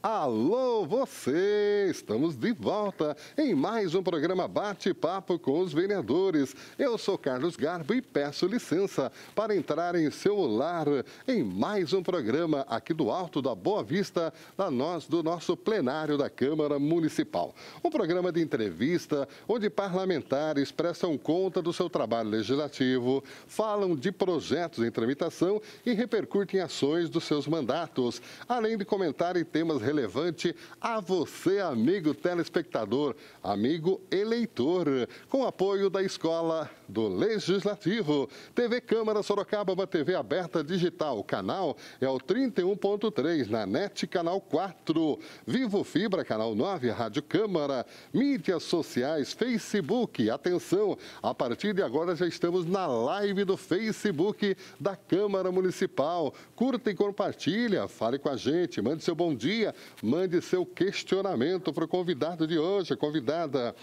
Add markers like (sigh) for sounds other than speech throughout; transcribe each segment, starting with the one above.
Alô, você! Estamos de volta em mais um programa Bate-Papo com os Vereadores. Eu sou Carlos Garbo e peço licença para entrar em seu lar em mais um programa aqui do Alto da Boa Vista, da nós, do nosso plenário da Câmara Municipal. Um programa de entrevista onde parlamentares prestam conta do seu trabalho legislativo, falam de projetos em tramitação e repercutem ações dos seus mandatos, além de comentarem temas relevante a você, amigo telespectador, amigo eleitor, com apoio da Escola do Legislativo. TV Câmara Sorocaba, uma TV aberta digital. O canal é o 31.3, na NET, canal 4. Vivo Fibra, canal 9, Rádio Câmara. Mídias sociais, Facebook. Atenção, a partir de agora já estamos na live do Facebook da Câmara Municipal. Curta e compartilha, fale com a gente, mande seu bom dia, mande seu questionamento para o convidado de hoje, convidada.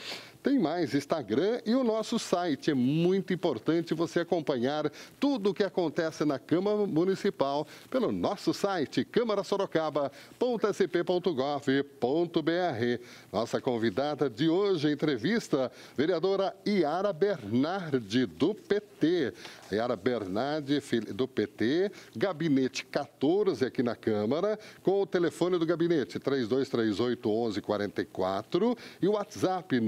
Tem mais Instagram e o nosso site. É muito importante você acompanhar tudo o que acontece na Câmara Municipal pelo nosso site câmarasorocaba.sp.gov.br. Nossa convidada de hoje, entrevista, vereadora Iara Bernardi, do PT. Yara Bernardi, do PT, gabinete 14 aqui na Câmara, com o telefone do gabinete 3238 1144 e o WhatsApp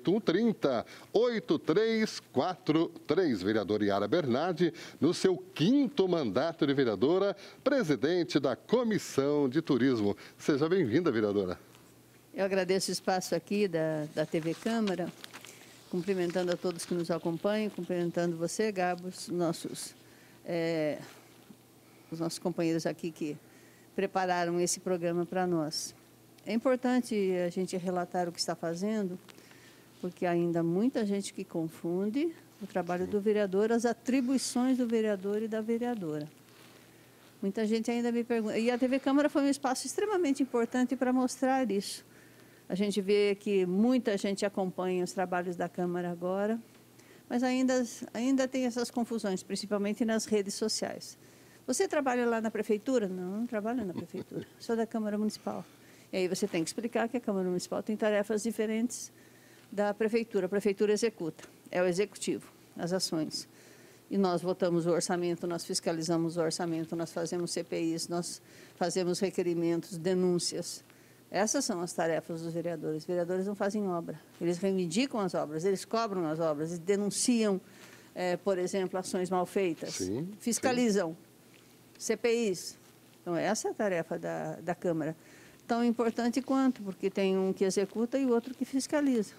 98130 8343. Vereadora Yara Bernardi, no seu quinto mandato de vereadora, presidente da Comissão de Turismo. Seja bem-vinda, vereadora. Eu agradeço o espaço aqui da, da TV Câmara cumprimentando a todos que nos acompanham, cumprimentando você, Gabos, nossos, é, os nossos companheiros aqui que prepararam esse programa para nós. É importante a gente relatar o que está fazendo, porque ainda muita gente que confunde o trabalho do vereador, as atribuições do vereador e da vereadora. Muita gente ainda me pergunta. E a TV Câmara foi um espaço extremamente importante para mostrar isso. A gente vê que muita gente acompanha os trabalhos da Câmara agora, mas ainda, ainda tem essas confusões, principalmente nas redes sociais. Você trabalha lá na prefeitura? Não, não trabalho na prefeitura, (laughs) sou da Câmara Municipal. E aí você tem que explicar que a Câmara Municipal tem tarefas diferentes da prefeitura. A prefeitura executa, é o executivo, as ações. E nós votamos o orçamento, nós fiscalizamos o orçamento, nós fazemos CPIs, nós fazemos requerimentos, denúncias. Essas são as tarefas dos vereadores. Os vereadores não fazem obra, eles reivindicam as obras, eles cobram as obras, eles denunciam, é, por exemplo, ações mal feitas, sim, fiscalizam, sim. CPIs. Então, essa é a tarefa da, da Câmara. Tão importante quanto, porque tem um que executa e o outro que fiscaliza.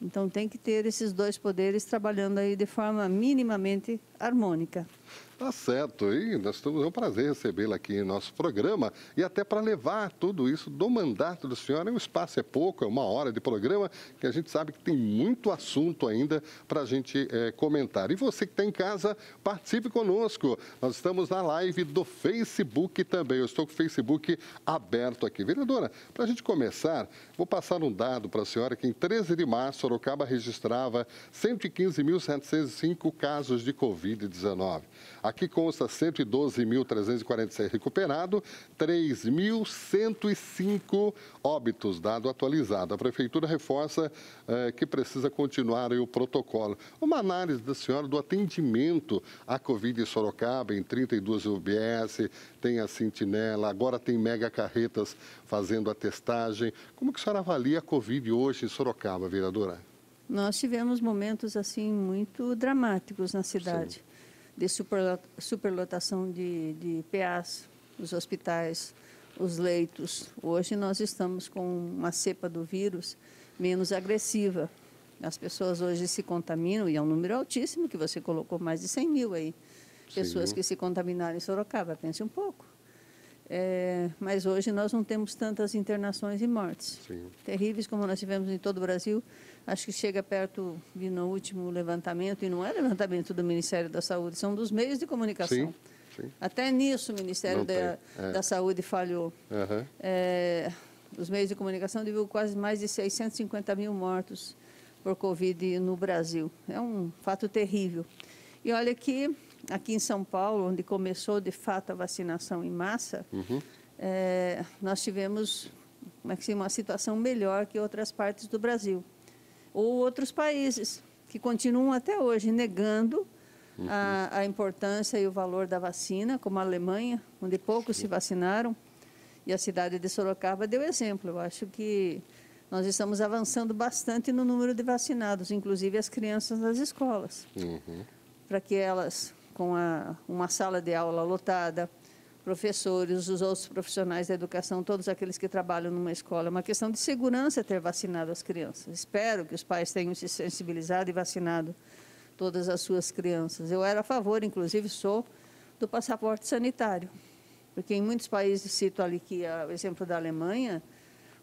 Então, tem que ter esses dois poderes trabalhando aí de forma minimamente harmônica. Tá certo, e nós estamos, é um prazer recebê-la aqui em nosso programa e até para levar tudo isso do mandato do senhor. O espaço é pouco, é uma hora de programa, que a gente sabe que tem muito assunto ainda para a gente é, comentar. E você que está em casa, participe conosco. Nós estamos na live do Facebook também. Eu estou com o Facebook aberto aqui. Vereadora, para a gente começar, vou passar um dado para a senhora que em 13 de março, Sorocaba registrava 115.705 casos de Covid-19. Aqui consta 112.346 recuperados, 3.105 óbitos, dado atualizado. A Prefeitura reforça eh, que precisa continuar o protocolo. Uma análise da senhora do atendimento à Covid em Sorocaba, em 32 UBS, tem a Sentinela, agora tem mega carretas fazendo a testagem. Como que a senhora avalia a Covid hoje em Sorocaba, vereadora? Nós tivemos momentos assim muito dramáticos na cidade. Sim de superlotação de, de PAs, os hospitais, os leitos. Hoje nós estamos com uma cepa do vírus menos agressiva. As pessoas hoje se contaminam, e é um número altíssimo que você colocou, mais de 100 mil aí. Pessoas Sim. que se contaminaram em Sorocaba, pense um pouco. É, mas hoje nós não temos tantas internações e mortes. Sim. Terríveis como nós tivemos em todo o Brasil. Acho que chega perto, vi no último levantamento, e não é levantamento do Ministério da Saúde, são dos meios de comunicação. Sim. Sim. Até nisso o Ministério da, é. da, Saúde falhou. Uhum. É, os meios de comunicação divulgam quase mais de 650 mil mortos por Covid no Brasil. É um fato terrível. E olha que aqui em São Paulo, onde começou de fato a vacinação em massa, uhum. é, nós tivemos é uma situação melhor que outras partes do Brasil. Ou outros países que continuam até hoje negando uhum. a, a, importância e o valor da vacina, como a Alemanha, onde poucos se vacinaram, e a cidade de Sorocaba deu exemplo. Eu acho que nós estamos avançando bastante no número de vacinados, inclusive as crianças nas escolas, uhum. para que elas, com a, uma sala de aula lotada, professores, os outros profissionais da educação, todos aqueles que trabalham numa escola. É uma questão de segurança ter vacinado as crianças. Espero que os pais tenham se sensibilizado e vacinado todas as suas crianças. Eu era a favor, inclusive sou, do passaporte sanitário, porque em muitos países, cito ali que é o exemplo da Alemanha,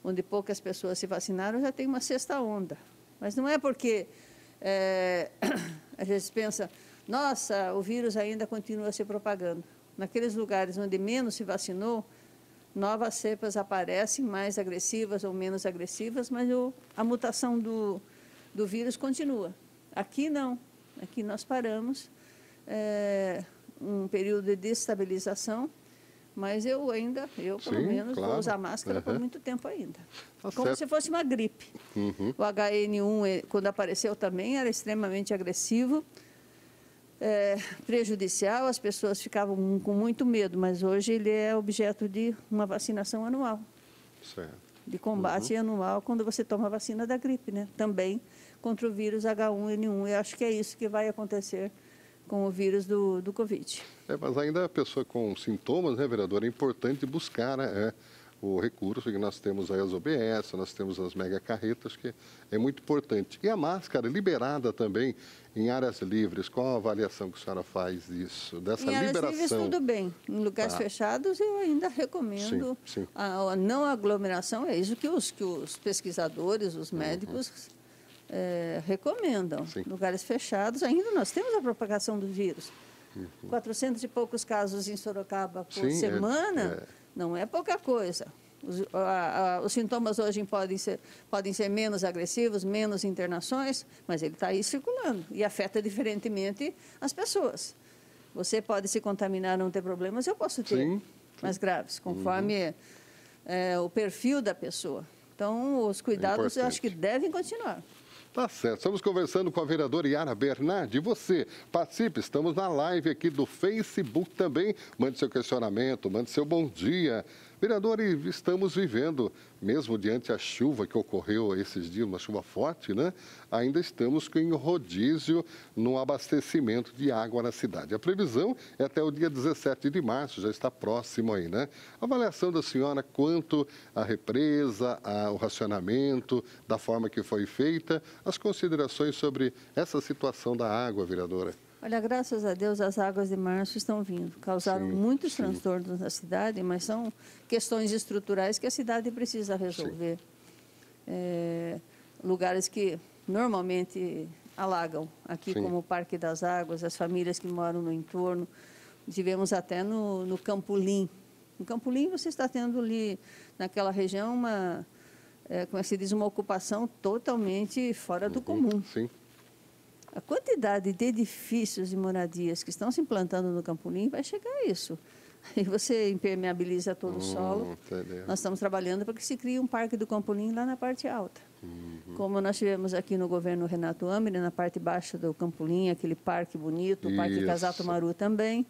onde poucas pessoas se vacinaram, já tem uma sexta onda. Mas não é porque é, a gente pensa, nossa, o vírus ainda continua se propagando naqueles lugares onde menos se vacinou, novas cepas aparecem, mais agressivas ou menos agressivas, mas o, a mutação do, do vírus continua. Aqui não. Aqui nós paramos é, um período de destabilização, mas eu ainda, eu pelo Sim, menos, claro. vou usar máscara uhum. por muito tempo ainda. Tá Como certo. se fosse uma gripe. Uhum. O HN1, quando apareceu também, era extremamente agressivo é, prejudicial, as pessoas ficavam com muito medo, mas hoje ele é objeto de uma vacinação anual. Certo. De combate uhum. anual quando você toma a vacina da gripe, né? Também contra o vírus H1N1. Eu acho que é isso que vai acontecer com o vírus do, do Covid. É, mas ainda a pessoa com sintomas, né, vereador, é importante buscar, né? É o recurso que nós temos aí as OBS, nós temos as mega carretas, que é muito importante. E a máscara liberada também em áreas livres, qual a avaliação que a senhora faz disso, dessa em áreas liberação? Livres, tudo bem. Em lugares tá. fechados, eu ainda recomendo sim, sim. A, a, não aglomeração, é isso que os, que os pesquisadores, os uhum. médicos uhum. é, recomendam. Sim. Lugares fechados, ainda nós temos a propagação do vírus. Uhum. 400 e poucos casos em Sorocaba por é, semana. É não é pouca coisa. Os, a, a, os, sintomas hoje podem ser, podem ser menos agressivos, menos internações, mas ele está aí circulando e afeta diferentemente as pessoas. Você pode se contaminar, não ter problemas, eu posso ter sim, sim. mais graves, conforme uhum. é, o perfil da pessoa. Então, os cuidados é eu acho que devem continuar. Tá certo. Estamos conversando com a vereadora Yara Bernardi. Você, participe. Estamos na live aqui do Facebook também. Mande seu questionamento, mande seu bom dia. Vereador, estamos vivendo, mesmo diante a chuva que ocorreu esses dias, uma chuva forte, né? Ainda estamos com rodízio no abastecimento de água na cidade. A previsão é até o dia 17 de março, já está próximo aí, né? Avaliação da senhora quanto à represa, ao racionamento, da forma que foi feita, as considerações sobre essa situação da água, vereadora. Olha, graças a Deus as águas de março estão vindo. Causaram sim, muitos sim. transtornos na cidade, mas são questões estruturais que a cidade precisa resolver. É, lugares que normalmente alagam, aqui sim. como o Parque das Águas, as famílias que moram no entorno. Tivemos até no, no Campolim. No Campolim você está tendo ali, naquela região, uma, é, como é que se diz, uma ocupação totalmente fora do uhum, comum. Sim. A quantidade de edifícios e moradias que estão se implantando no Campolim vai chegar a isso. (laughs) E você impermeabiliza todo o hum, solo. Nós estamos trabalhando para que se crie um parque do Campolim lá na parte alta. Uhum. Como nós tivemos aqui no governo Renato Amiri, na parte baixa do Campolim, aquele parque bonito, o Parque Casato Maru também,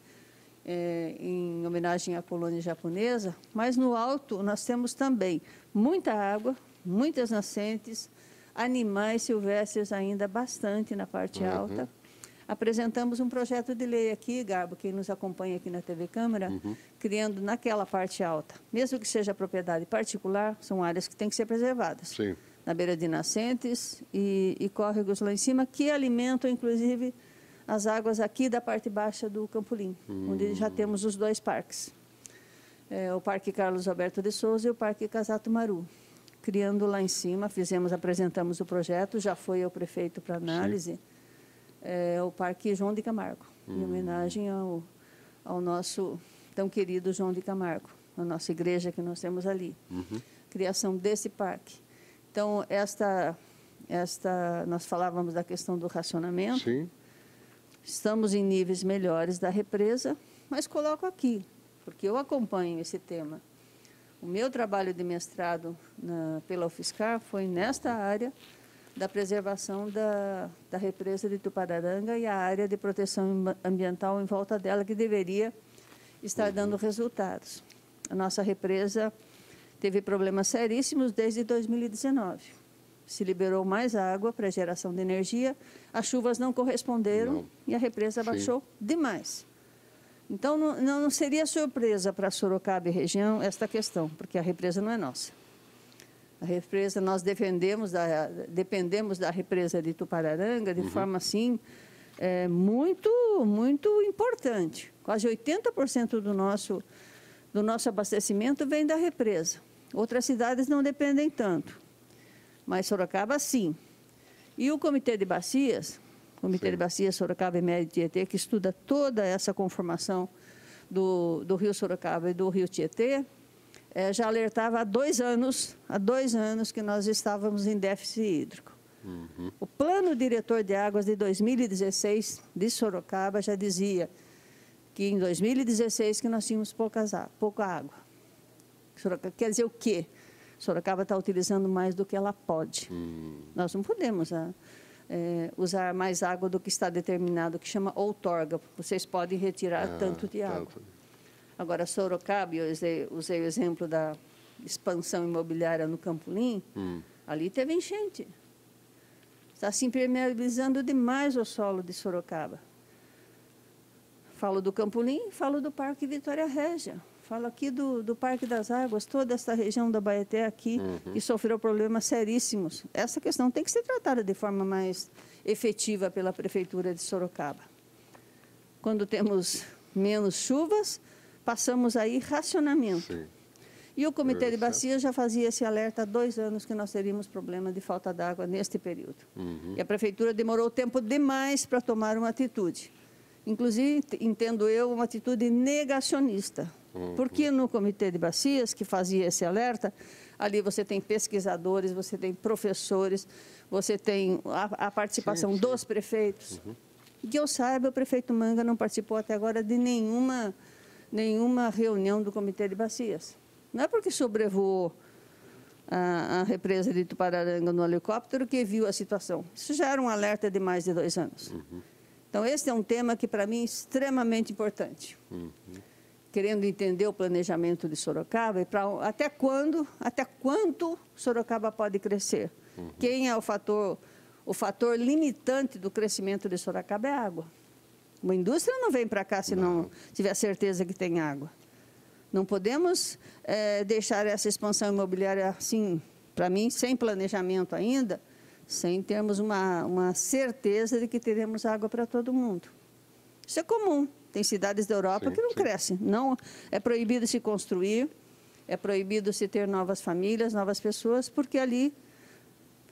é, em homenagem à colônia japonesa. Mas no alto nós temos também muita água, muitas nascentes, animais silvestres ainda bastante na parte uhum. alta. Apresentamos um projeto de lei aqui, Garbo, quem nos acompanha aqui na TV Câmara, uhum. criando naquela parte alta. Mesmo que seja propriedade particular, são áreas que têm que ser preservadas. Sim. Na beira de nascentes e, e córregos lá em cima, que alimentam, inclusive, as águas aqui da parte baixa do Campolim, uhum. onde já temos os dois parques. É, o Parque Carlos Alberto de Souza e o Parque Casato Maru criando lá em cima, fizemos, apresentamos o projeto, já foi ao prefeito para análise, é, o Parque João de Camargo, hum. em homenagem ao, ao nosso tão querido João de Camargo, a nossa igreja que nós temos ali. Uhum. Criação desse parque. Então, esta, esta, nós falávamos da questão do racionamento. Sim. Estamos em níveis melhores da represa, mas coloco aqui, porque eu acompanho esse tema O meu trabalho de mestrado na, pela UFSCar foi nesta área da preservação da, da represa de Tupararanga e a área de proteção ambiental em volta dela, que deveria estar dando resultados. A nossa represa teve problemas seríssimos desde 2019. Se liberou mais água para geração de energia, as chuvas não corresponderam não. e a represa Sim. baixou demais. Então, não, não seria surpresa para Sorocaba e região esta questão, porque a represa não é nossa. A represa, nós defendemos da, dependemos da represa de Tupararanga de uhum. forma, assim, é, muito, muito importante. Quase 80% do nosso, do nosso abastecimento vem da represa. Outras cidades não dependem tanto, mas Sorocaba, sim. E o Comitê de Bacias, Comitê Sim. de Bacias Sorocaba e Médio Tietê, que estuda toda essa conformação do, do Rio Sorocaba e do Rio Tietê, é, já alertava há dois anos, há dois anos que nós estávamos em déficit hídrico. Uhum. O plano diretor de águas de 2016 de Sorocaba já dizia que em 2016 que nós tínhamos poucas, pouca água. Sorocaba, quer dizer o quê? Sorocaba está utilizando mais do que ela pode. Uhum. Nós não podemos. Ah, é, usar mais água do que está determinado, que chama outorga. Vocês podem retirar ah, tanto de água. Tanto. Agora, Sorocaba, eu usei, usei, o exemplo da expansão imobiliária no Campolim, hum. ali teve enchente. Está se impermeabilizando demais o solo de Sorocaba. Falo do Campolim, falo do Parque Vitória Régia. Falo aqui do, do Parque das Águas, toda essa região da Baeté aqui, uhum. que sofreu problemas seríssimos. Essa questão tem que ser tratada de forma mais efetiva pela Prefeitura de Sorocaba. Quando temos menos chuvas, passamos aí racionamento. Sim. E o Comitê de Bacia já fazia esse alerta há dois anos que nós teríamos problema de falta d'água neste período. Uhum. E a Prefeitura demorou tempo demais para tomar uma atitude. Inclusive, entendo eu, uma atitude negacionista. Uhum. Porque no Comitê de Bacias, que fazia esse alerta, ali você tem pesquisadores, você tem professores, você tem a, a participação sim, sim. dos prefeitos. Uhum. Que eu saiba, o prefeito Manga não participou até agora de nenhuma, nenhuma reunião do Comitê de Bacias. Não é porque sobrevoou a, a represa de Tupararanga no helicóptero que viu a situação. Isso já era um alerta de mais de dois anos. Uhum. Então, esse é um tema que, para mim, é extremamente importante. Uhum querendo entender o planejamento de Sorocaba e para até quando, até quanto Sorocaba pode crescer. Uhum. Quem é o fator, o fator limitante do crescimento de Sorocaba é a água. Uma indústria não vem para cá se não. não tiver certeza que tem água. Não podemos é, deixar essa expansão imobiliária assim, para mim, sem planejamento ainda, sem termos uma, uma certeza de que teremos água para todo mundo. Isso é comum. Tem cidades da Europa sim, que não sim. crescem. Não, é proibido se construir, é proibido se ter novas famílias, novas pessoas, porque ali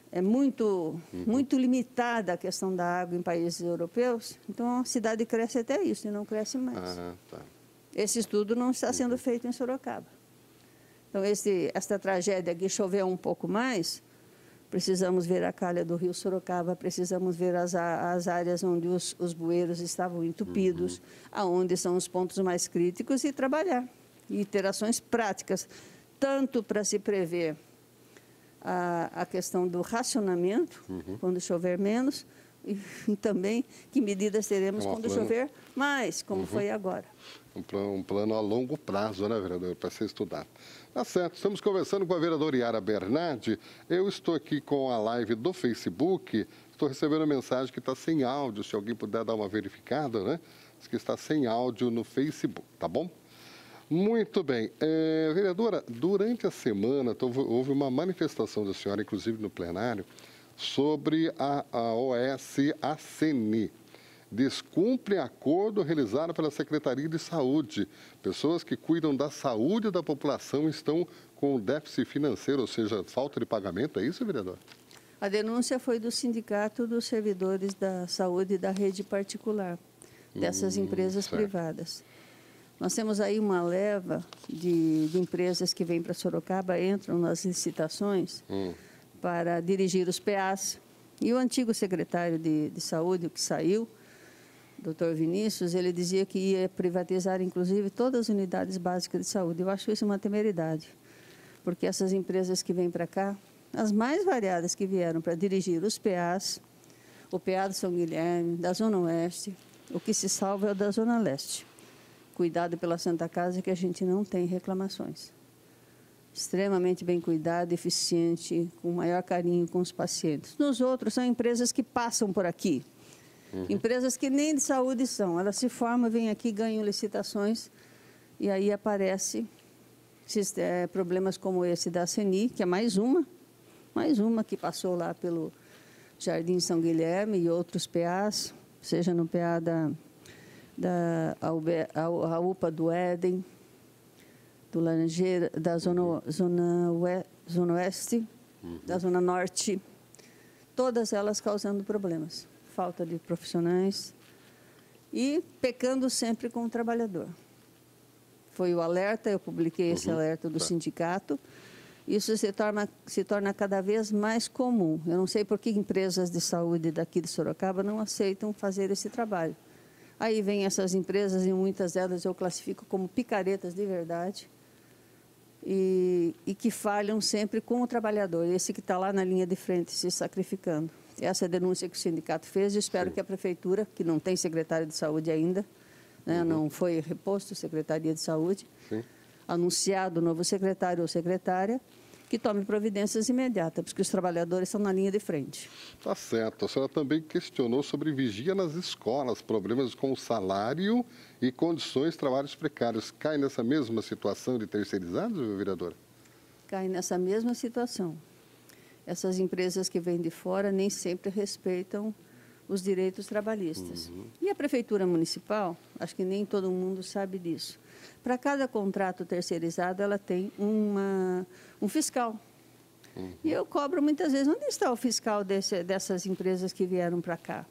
é muito, uhum. muito limitada a questão da água em países europeus. Então a cidade cresce até isso e não cresce mais. Ah, tá. Esse estudo não está sendo uhum. feito em Sorocaba. Então esse, esta tragédia aqui choveu um pouco mais, precisamos ver a calha do rio Sorocaba, precisamos ver as, as áreas onde os, os bueiros estavam entupidos, uhum. aonde são os pontos mais críticos e trabalhar. E ter ações práticas, tanto para se prever a, a questão do racionamento, uhum. quando chover menos, e, também que medidas teremos quando plano... chover mais, como uhum. foi agora. Um plano, um plano a longo prazo, né, vereador, para ser estudado. Tá certo, estamos conversando com a vereadora Yara Bernardi. Eu estou aqui com a live do Facebook. Estou recebendo mensagem que está sem áudio. Se alguém puder dar uma verificada, né? Diz que está sem áudio no Facebook, tá bom? Muito bem. É, vereadora, durante a semana houve uma manifestação da senhora, inclusive no plenário, sobre a, a descumpre acordo realizado pela Secretaria de Saúde. Pessoas que cuidam da saúde da população estão com déficit financeiro, ou seja, falta de pagamento. É isso, vereador? A denúncia foi do Sindicato dos Servidores da Saúde da rede particular, dessas hum, empresas certo. privadas. Nós temos aí uma leva de, de empresas que vêm para Sorocaba, entram nas licitações hum. para dirigir os PAs. E o antigo secretário de, de Saúde, que saiu, doutor Vinícius, ele dizia que ia privatizar, inclusive, todas as unidades básicas de saúde. Eu acho isso uma temeridade. porque essas empresas que vêm para cá, as mais variadas que vieram para dirigir os PAs, o PA de São Guilherme, da Zona Oeste, o que se salva é o da Zona Leste. Cuidado pela Santa Casa que a gente não tem reclamações. Extremamente bem cuidado, eficiente, com maior carinho com os pacientes. Nos outros, são empresas que passam por aqui. Uhum. Empresas que nem de saúde são. Elas se formam, vêm aqui, ganham licitações e aí aparece é, problemas como esse da CENI, que é mais uma, mais uma que passou lá pelo Jardim São Guilherme e outros PAs, seja no PA da, da a, a UPA do Éden, do Laranjeira, da Zona, zona, ue, zona Oeste, uhum. da Zona Norte, todas elas causando problemas. Falta de profissionais e pecando sempre com o trabalhador foi o alerta, eu publiquei esse uhum. alerta do tá. sindicato. Isso se torna, se torna cada vez mais comum. Eu não sei por que empresas de saúde daqui de Sorocaba não aceitam fazer esse trabalho. Aí vem essas empresas, e muitas delas eu classifico como picaretas de verdade, e, e que falham sempre com o trabalhador, esse que está lá na linha de frente se sacrificando. Essa é a denúncia que o sindicato fez e espero Sim. que a prefeitura, que não tem secretário de saúde ainda, né? Uhum. não foi reposto Secretaria de Saúde, Sim. anunciado o novo secretário ou secretária, que tome providências imediatas, porque os trabalhadores estão na linha de frente. Tá certo. A senhora também questionou sobre vigia nas escolas, problemas com salário e condições de trabalhos precários. Cai nessa mesma situação de terceirizados, vereadora? Cai nessa mesma situação. Essas empresas que vêm de fora nem sempre respeitam os direitos trabalhistas. Uhum. E a Prefeitura Municipal, acho que nem todo mundo sabe disso, para cada contrato terceirizado, ela tem uma, um fiscal. Uhum. E eu cobro muitas vezes, onde está o fiscal desse, dessas empresas que vieram para cá?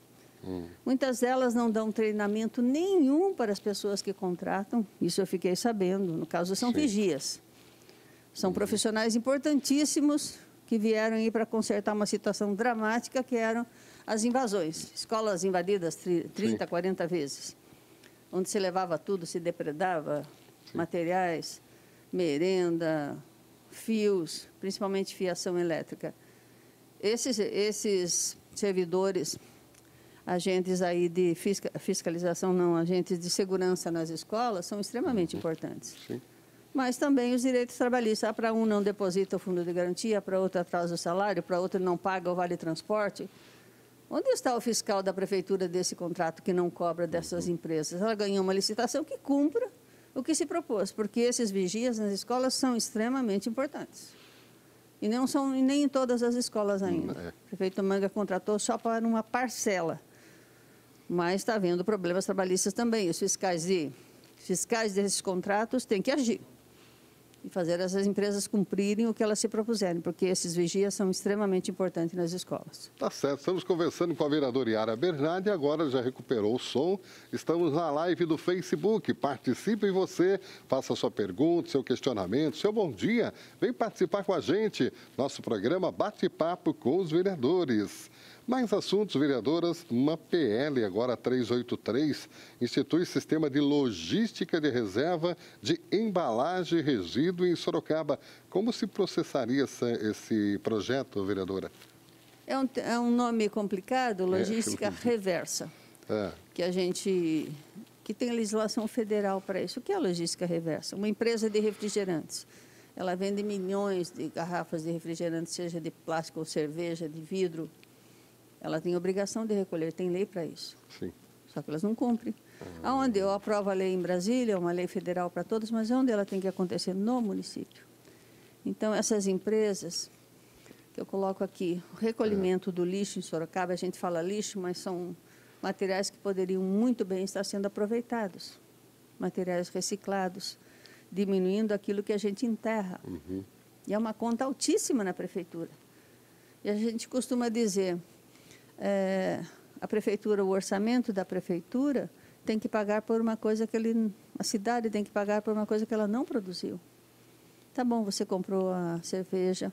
Uhum. Muitas delas não dão treinamento nenhum para as pessoas que contratam, isso eu fiquei sabendo, no caso são Sim. vigias. São uhum. profissionais importantíssimos que vieram aí para consertar uma situação dramática que eram as invasões, escolas invadidas 30, Sim. 40 vezes, onde se levava tudo, se depredava Sim. materiais, merenda, fios, principalmente fiação elétrica. Esses, esses servidores, agentes aí de fiscalização, não, agentes de segurança nas escolas, são extremamente uhum. importantes. Sim. Mas também os direitos trabalhistas. Ah, para um não deposita o fundo de garantia, para outro atrasa o salário, para outro não paga o vale transporte. Onde está o fiscal da prefeitura desse contrato que não cobra dessas empresas? Ela ganhou uma licitação que cumpra o que se propôs, porque esses vigias nas escolas são extremamente importantes. E não são nem em todas as escolas ainda. É. O prefeito Manga contratou só para uma parcela. Mas está havendo problemas trabalhistas também. Os fiscais, de, fiscais desses contratos têm que agir e fazer essas empresas cumprirem o que elas se propuserem, porque esses vigias são extremamente importantes nas escolas. Tá certo. Estamos conversando com a vereadora Yara Bernardi, agora já recuperou o som. Estamos na live do Facebook. Participe você, faça sua pergunta, seu questionamento, seu bom dia. Vem participar com a gente. Nosso programa Bate-Papo com os Vereadores. Mais assuntos, vereadoras, uma PL agora 383 institui sistema de logística de reserva de embalagem e resíduo em Sorocaba. Como se processaria essa, esse projeto, vereadora? É um, é um nome complicado, é, logística é, reversa. É. Que a gente que tem legislação federal para isso. O que é logística reversa? Uma empresa de refrigerantes. Ela vende milhões de garrafas de refrigerantes, seja de plástico ou cerveja, de vidro, ela tem obrigação de recolher, tem lei para isso. Sim. Só que elas não cumprem. Ah. Aonde eu aprovo a lei em Brasília, uma lei federal para todos, mas é onde ela tem que acontecer no município. Então, essas empresas que eu coloco aqui, o recolhimento é. do lixo em Sorocaba, a gente fala lixo, mas são materiais que poderiam muito bem estar sendo aproveitados. Materiais reciclados, diminuindo aquilo que a gente enterra. Uhum. E é uma conta altíssima na prefeitura. E a gente costuma dizer, é, a prefeitura, o orçamento da prefeitura tem que pagar por uma coisa que ele, a cidade tem que pagar por uma coisa que ela não produziu. Tá bom, você comprou a cerveja,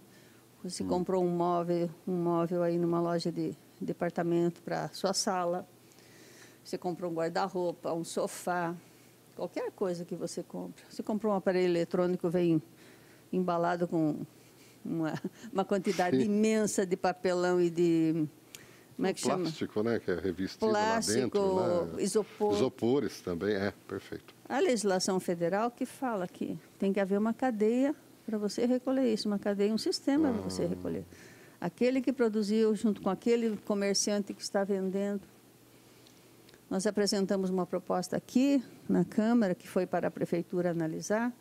você hum. comprou um móvel, um móvel aí numa loja de departamento para sua sala, você comprou um guarda-roupa, um sofá, qualquer coisa que você compra. Você comprou um aparelho eletrônico, vem embalado com uma, uma quantidade Sim. (laughs) imensa de papelão e de como é que plástico, chama? né? Que é revestido plástico, lá dentro. Né? isopor. Isopores também, é, perfeito. A legislação federal que fala que tem que haver uma cadeia para você recolher isso, uma cadeia, um sistema ah. para você recolher. Aquele que produziu junto com aquele comerciante que está vendendo. Nós apresentamos uma proposta aqui na Câmara, que foi para a Prefeitura analisar,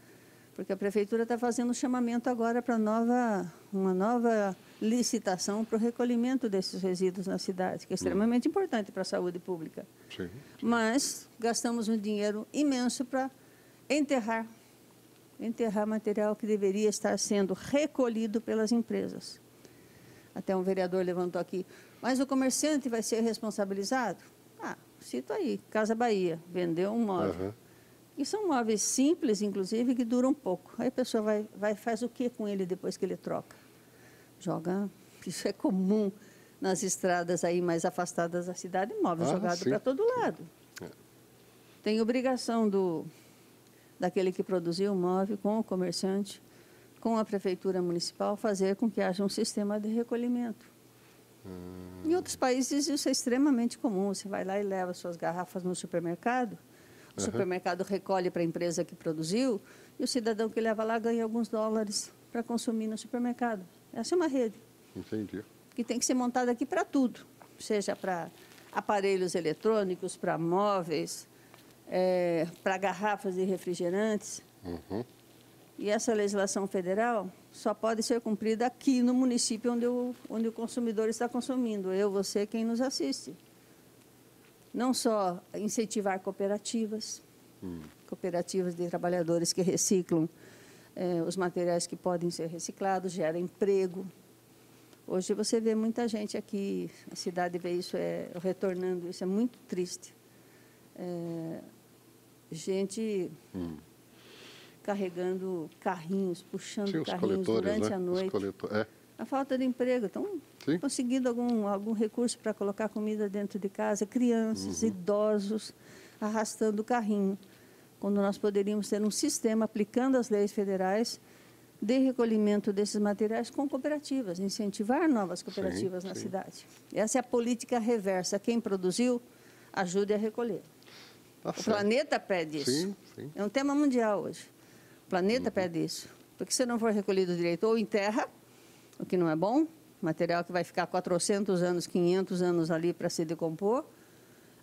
porque a Prefeitura está fazendo um chamamento agora para nova, uma nova licitação para o recolhimento desses resíduos na cidade, que é extremamente hum. importante para a saúde pública. Sim. Mas gastamos um dinheiro imenso para enterrar, enterrar material que deveria estar sendo recolhido pelas empresas. Até um vereador levantou aqui, mas o comerciante vai ser responsabilizado? Ah, cito aí, Casa Bahia, vendeu um móvel. Uhum. E são móveis simples, inclusive, que duram pouco. Aí a pessoa vai, vai faz o que com ele depois que ele troca? joga. (laughs) Isso é comum nas estradas aí mais afastadas da cidade, móvel ah, jogado para todo lado. É. Tem obrigação do daquele que produziu o móvel com o comerciante, com a prefeitura municipal, fazer com que haja um sistema de recolhimento. Hum. Em outros países isso é extremamente comum. Você vai lá e leva suas garrafas no supermercado, o uhum. supermercado recolhe para a empresa que produziu e o cidadão que leva lá ganha alguns dólares para consumir no supermercado. Essa é uma rede. Entendi. Que tem que ser montada aqui para tudo, seja para aparelhos eletrônicos, para móveis, é, para garrafas de refrigerantes. Uhum. E essa legislação federal só pode ser cumprida aqui no município onde o, onde o consumidor está consumindo, eu, você, quem nos assiste. Não só incentivar cooperativas, hum. cooperativas de trabalhadores que reciclam é, os materiais que podem ser reciclados, gera emprego. Hoje você vê muita gente aqui, a cidade vê isso é, retornando, isso é muito triste. É, gente hum. carregando carrinhos, puxando Sim, carrinhos durante né? a noite. É. A falta de emprego, estão conseguindo algum, algum recurso para colocar comida dentro de casa, crianças, uhum. idosos, arrastando o carrinho quando nós poderíamos ter um sistema aplicando as leis federais de recolhimento desses materiais com cooperativas, incentivar novas cooperativas sim, na sim. cidade. Essa é a política reversa. Quem produziu, ajude a recolher. Tá o certo. planeta pede isso. Sim, é um tema mundial hoje. O planeta uhum. pede isso. Porque se não for recolhido direito, ou em terra, o que não é bom, material que vai ficar 400 anos, 500 anos ali para se decompor,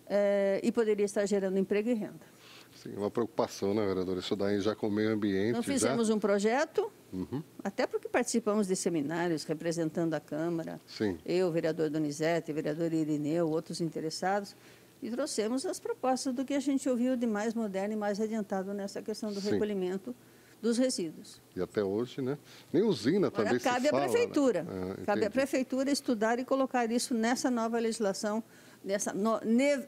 é, e poderia estar gerando emprego e renda. Sim, uma preocupação, né, vereador? Isso daí já com o meio ambiente. Nós fizemos já... um projeto, uhum. até porque participamos de seminários representando a Câmara. Sim. Eu, vereador Donizete, vereador Irineu, outros interessados, e trouxemos as propostas do que a gente ouviu de mais moderno e mais adiantado nessa questão do Sim. recolhimento dos resíduos. E até hoje, né? Nem usina Agora, também cabe se fala, à prefeitura. Né? Ah, cabe à prefeitura estudar e colocar isso nessa nova legislação nesse no,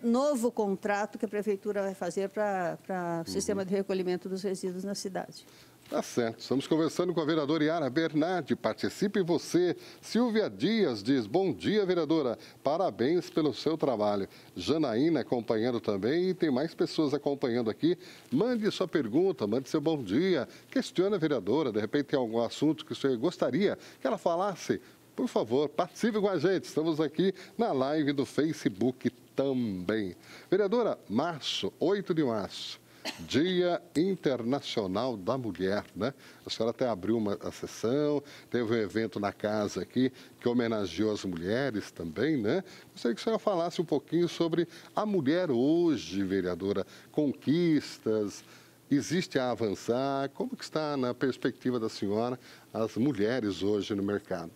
novo contrato que a Prefeitura vai fazer para o uhum. sistema de recolhimento dos resíduos na cidade. Tá certo. Estamos conversando com a vereadora Yara Bernardi. Participe você. Silvia Dias diz: Bom dia, vereadora. Parabéns pelo seu trabalho. Janaína acompanhando também e tem mais pessoas acompanhando aqui. Mande sua pergunta, mande seu bom dia. Questione a vereadora. De repente tem algum assunto que você gostaria que ela falasse por favor, participe com a gente. Estamos aqui na live do Facebook também. Vereadora, março, 8 de março. Dia Internacional da Mulher, né? A senhora até abriu uma a sessão, teve um evento na casa aqui que homenageou as mulheres também, né? Gostaria que a senhora falasse um pouquinho sobre a mulher hoje, vereadora, conquistas, existe a avançar, como que está na perspectiva da senhora as mulheres hoje no mercado?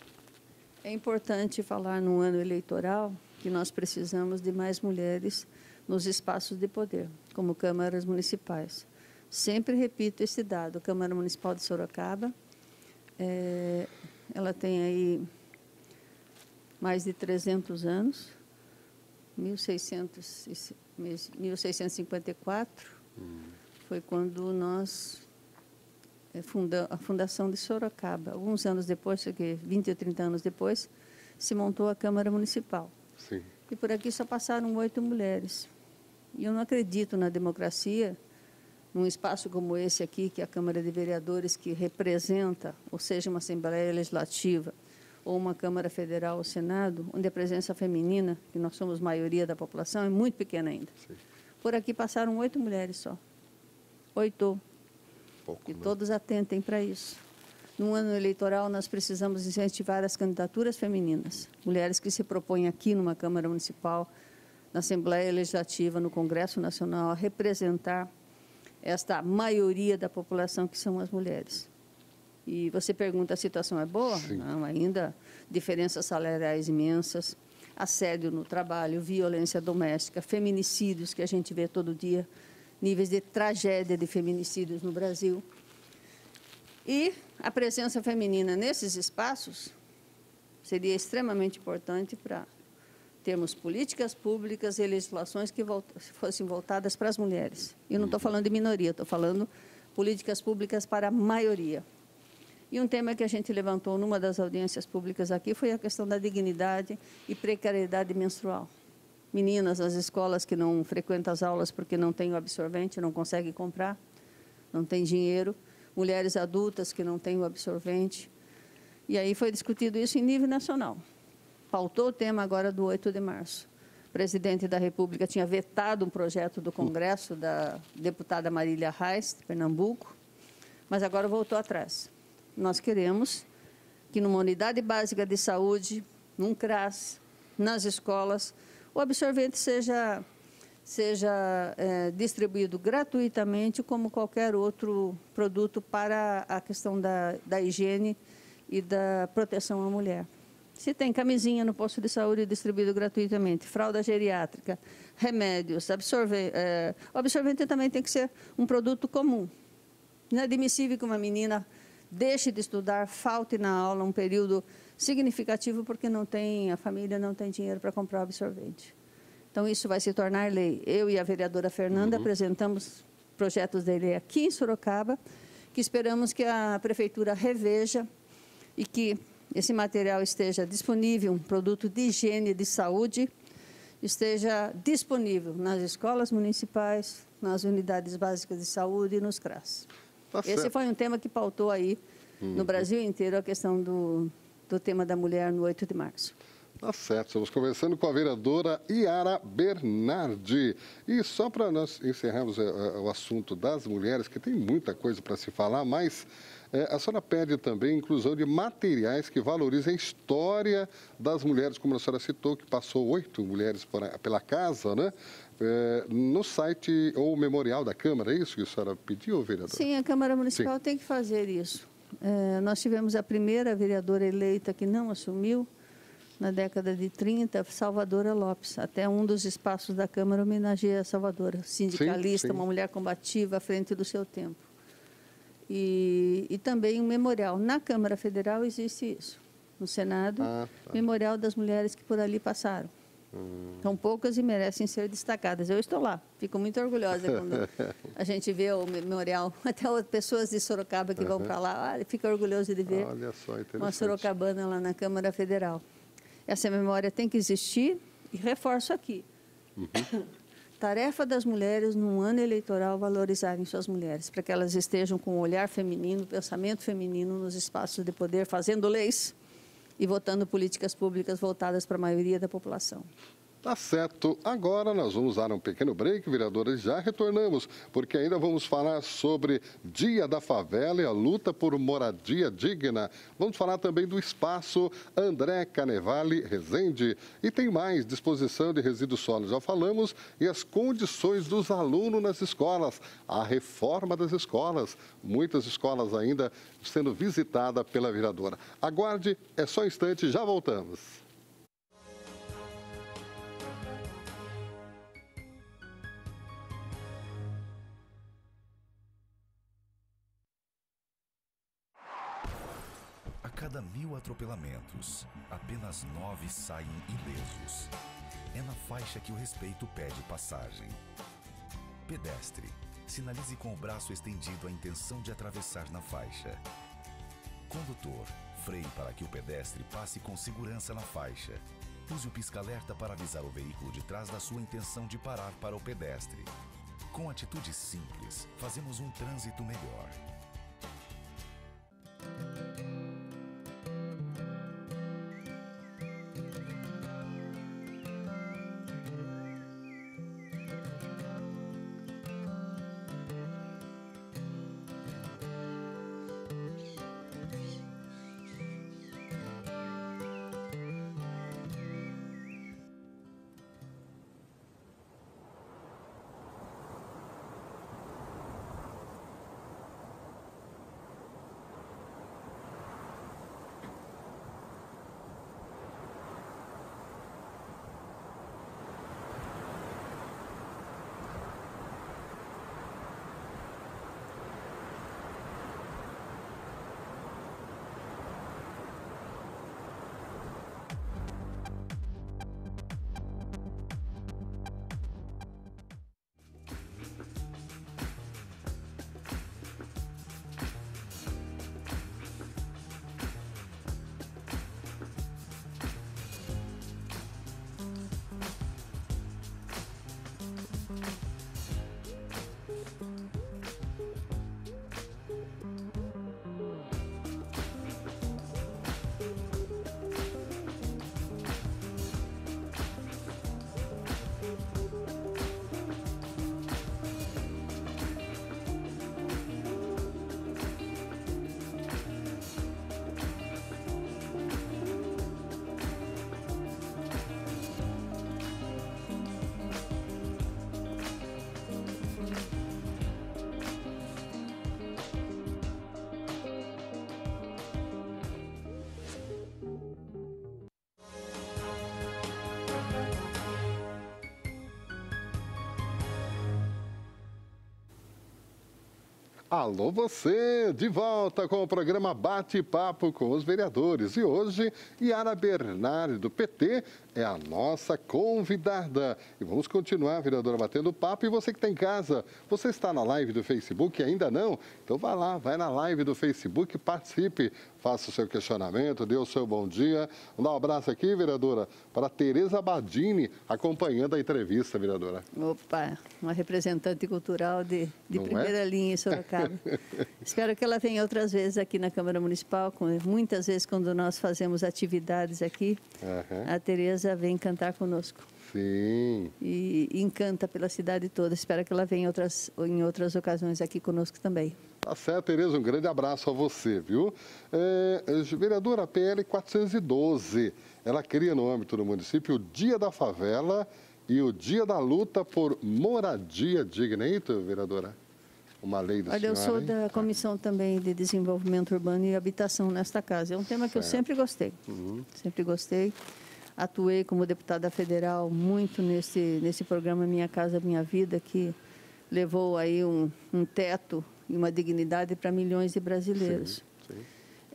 É importante falar no ano eleitoral que nós precisamos de mais mulheres nos espaços de poder, como câmaras municipais. Sempre repito esse dado, a Câmara Municipal de Sorocaba, é, ela tem aí mais de 300 anos, 1600, 1654, hum. foi quando nós é, funda, a fundação de Sorocaba. Alguns anos depois, 20 ou 30 anos depois, se montou a Câmara Municipal. Sim. E por aqui só passaram oito mulheres. E eu não acredito na democracia num espaço como esse aqui, que é a Câmara de Vereadores, que representa, ou seja, uma Assembleia Legislativa, ou uma Câmara Federal ou Senado, onde a presença feminina, que nós somos maioria da população, é muito pequena ainda. Sim. Por aqui passaram oito mulheres só. Oito. Pouco, e né? todos atentem para isso. No ano eleitoral, nós precisamos incentivar as candidaturas femininas. Mulheres que se propõem aqui numa Câmara Municipal, na Assembleia Legislativa, no Congresso Nacional, a representar esta maioria da população que são as mulheres. E você pergunta, a situação é boa? Sim. Não, ainda diferenças salariais imensas, assédio no trabalho, violência doméstica, feminicídios que a gente vê todo dia, níveis de tragédia de feminicídios no Brasil. E a presença feminina nesses espaços seria extremamente importante para termos políticas públicas e legislações que fossem voltadas para as mulheres. E não estou uhum. falando de minoria, estou falando políticas públicas para a maioria. E um tema que a gente levantou numa das audiências públicas aqui foi a questão da dignidade e precariedade menstrual. Meninas nas escolas que não frequentam as aulas porque não têm o absorvente, não conseguem comprar, não têm dinheiro. Mulheres adultas que não têm o absorvente. E aí foi discutido isso em nível nacional pautou o tema agora do 8 de março. O presidente da República tinha vetado um projeto do Congresso da deputada Marília Reis, de Pernambuco, mas agora voltou atrás. Nós queremos que numa unidade básica de saúde, num CRAS, nas escolas, o absorvente seja, seja é, distribuído gratuitamente como qualquer outro produto para a questão da, da higiene e da proteção à mulher. Se tem camisinha no posto de saúde distribuído gratuitamente, fralda geriátrica, remédios, absorvente. É, o absorvente também tem que ser um produto comum. Inadmissível que uma menina deixe de estudar, falte na aula um período significativo porque não tem, a família não tem dinheiro para comprar o absorvente. Então, isso vai se tornar lei. Eu e a vereadora Fernanda uhum. apresentamos projetos de lei aqui em Sorocaba, que esperamos que a prefeitura reveja e que esse material esteja disponível, um produto de higiene de saúde, esteja disponível nas escolas municipais, nas unidades básicas de saúde e nos CRAS. Tá Esse foi um tema que pautou aí uhum. no Brasil inteiro a questão do, do tema da mulher no 8 de março. Tá certo, estamos conversando com a vereadora Iara Bernardi. E só para nós encerrarmos eh, eh, o assunto das mulheres, que tem muita coisa para se falar, mas é, a senhora pede também a inclusão de materiais que valorizem a história das mulheres, como a senhora citou, que passou oito mulheres pela casa, né? É, no site ou memorial da Câmara, é isso que a senhora pediu, vereadora? Sim, a Câmara Municipal Sim. tem que fazer isso. É, nós tivemos a primeira vereadora eleita que não assumiu, na década de 30, Salvadora Lopes. Até um dos espaços da Câmara homenageia a Salvadora, sindicalista, sim, sim. uma mulher combativa à frente do seu tempo e, e também um memorial. Na Câmara Federal existe isso. No Senado, ah, tá. memorial das mulheres que por ali passaram. Hum. São poucas e merecem ser destacadas. Eu estou lá, fico muito orgulhosa quando (laughs) a gente vê o memorial. (laughs) Até pessoas de Sorocaba que uhum. vão para lá, ah, fica orgulhoso de ver só, uma sorocabana lá na Câmara Federal. Essa memória tem que existir e reforço aqui. Uhum. (coughs) Tarefa das mulheres num ano eleitoral valorizarem suas mulheres, para que elas estejam com o olhar feminino, pensamento feminino nos espaços de poder, fazendo leis e votando políticas públicas voltadas para a maioria da população. Tá certo. Agora nós vamos dar um pequeno break, vereadores. Já retornamos, porque ainda vamos falar sobre Dia da Favela e a luta por moradia digna. Vamos falar também do espaço André Canevale Rezende. E tem mais disposição de resíduos sólidos. Já falamos. E as condições dos alunos nas escolas. A reforma das escolas. Muitas escolas ainda sendo visitadas pela vereadora. Aguarde, é só um instante, já voltamos. Cada mil atropelamentos, apenas nove saem ilesos. É na faixa que o respeito pede passagem. Pedestre. Sinalize com o braço estendido a intenção de atravessar na faixa. Condutor. Freie para que o pedestre passe com segurança na faixa. Use o pisca-alerta para avisar o veículo de trás da sua intenção de parar para o pedestre. Com atitudes simples, fazemos um trânsito melhor. Alô você, de volta com o programa Bate-Papo com os vereadores. E hoje, Yara Bernardi, do PT, é a nossa convidada. E vamos continuar, vereadora, batendo papo. E você que está em casa, você está na live do Facebook ainda não? Então vai lá, vai na live do Facebook, participe, faça o seu questionamento, dê o seu bom dia. Vamos dar um abraço aqui, vereadora, para Tereza Badini, acompanhando a entrevista, vereadora. Opa, uma representante cultural de, de é? primeira é? linha em Sorocaba. (laughs) Espero que ela venha outras vezes aqui na Câmara Municipal, muitas vezes quando nós fazemos atividades aqui, uhum. a Tereza vem cantar conosco. Sim. E, e encanta pela cidade toda. Espero que ela venha em outras, em outras ocasiões aqui conosco também. Tá certo, Tereza, um grande abraço a você, viu? É, vereadora PL 412, ela cria no âmbito do município o Dia da Favela e o Dia da Luta por Moradia Digna, hein, vereadora? Uma lei da Olha, senhora, eu sou hein? da Comissão também de Desenvolvimento Urbano e Habitação nesta casa. É um tema que certo. eu sempre gostei, uhum. sempre gostei. Atuei como deputada federal muito nesse, nesse programa Minha Casa Minha Vida, que levou aí um, um teto e uma dignidade para milhões de brasileiros. Sim, sim.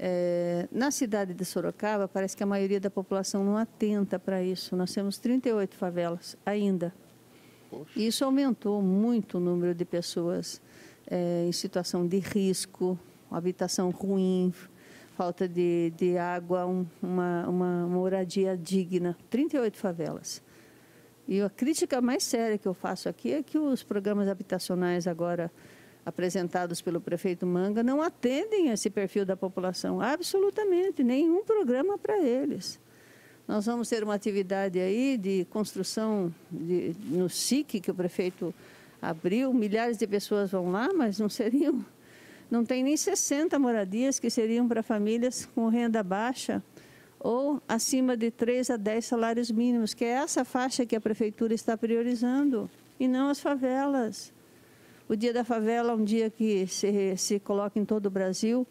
É, na cidade de Sorocaba, parece que a maioria da população não atenta para isso. Nós temos 38 favelas ainda. Poxa. E isso aumentou muito o número de pessoas é, em situação de risco, habitação ruim, falta de, de água, um, uma, uma moradia digna. 38 favelas. E a crítica mais séria que eu faço aqui é que os programas habitacionais agora apresentados pelo prefeito Manga não atendem esse perfil da população, absolutamente, nenhum programa para eles. Nós vamos ter uma atividade aí de construção de, no SIC, que o prefeito abriu, milhares de pessoas vão lá, mas não seriam não tem nem 60 moradias que seriam para famílias com renda baixa ou acima de 3 a 10 salários mínimos, que é essa faixa que a prefeitura está priorizando, e não as favelas. O Dia da Favela é um dia que se, se coloca em todo o Brasil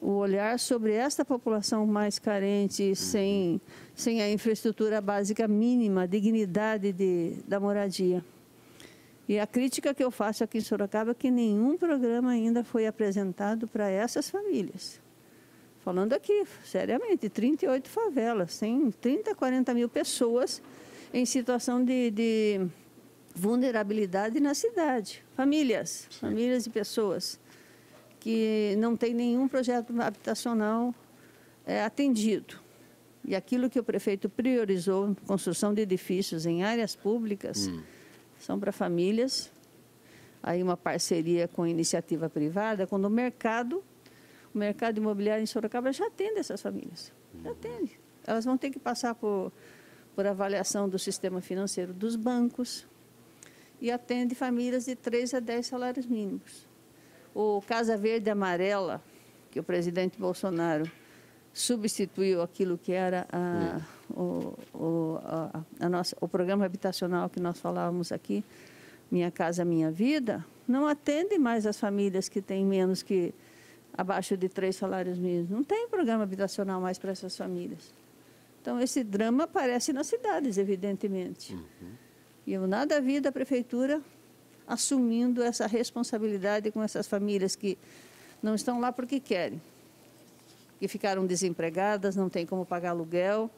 o olhar sobre esta população mais carente, sem, sem a infraestrutura básica mínima, dignidade de, da moradia. E a crítica que eu faço aqui em Sorocaba é que nenhum programa ainda foi apresentado para essas famílias. Falando aqui, seriamente, 38 favelas, tem 30, 40 mil pessoas em situação de, de vulnerabilidade na cidade. Famílias, Sim. famílias e pessoas que não tem nenhum projeto habitacional é, atendido. E aquilo que o prefeito priorizou, construção de edifícios em áreas públicas, hum são para famílias aí uma parceria com a iniciativa privada, quando o mercado, o mercado imobiliário em Sorocaba já atende essas famílias. Já atende. Elas vão ter que passar por, por avaliação do sistema financeiro dos bancos e atende famílias de 3 a 10 salários mínimos. O Casa Verde Amarela, que o presidente Bolsonaro substituiu aquilo que era a, o, o, a, a nossa, o programa habitacional que nós falávamos aqui, Minha Casa Minha Vida, não atende mais as famílias que têm menos que abaixo de três salários mínimos. Não tem programa habitacional mais para essas famílias. Então, esse drama aparece nas cidades, evidentemente. Uhum. E eu nada vi da prefeitura assumindo essa responsabilidade com essas famílias que não estão lá porque querem, que ficaram desempregadas, não têm como pagar aluguel,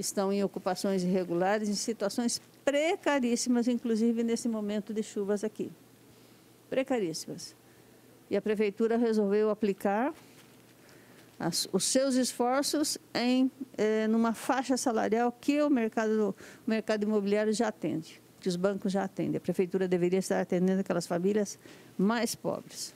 estão em ocupações irregulares, em situações precaríssimas, inclusive nesse momento de chuvas aqui. Precaríssimas. E a prefeitura resolveu aplicar as, os seus esforços em eh, numa faixa salarial que o mercado, o mercado imobiliário já atende, que os bancos já atendem. A prefeitura deveria estar atendendo aquelas famílias mais pobres,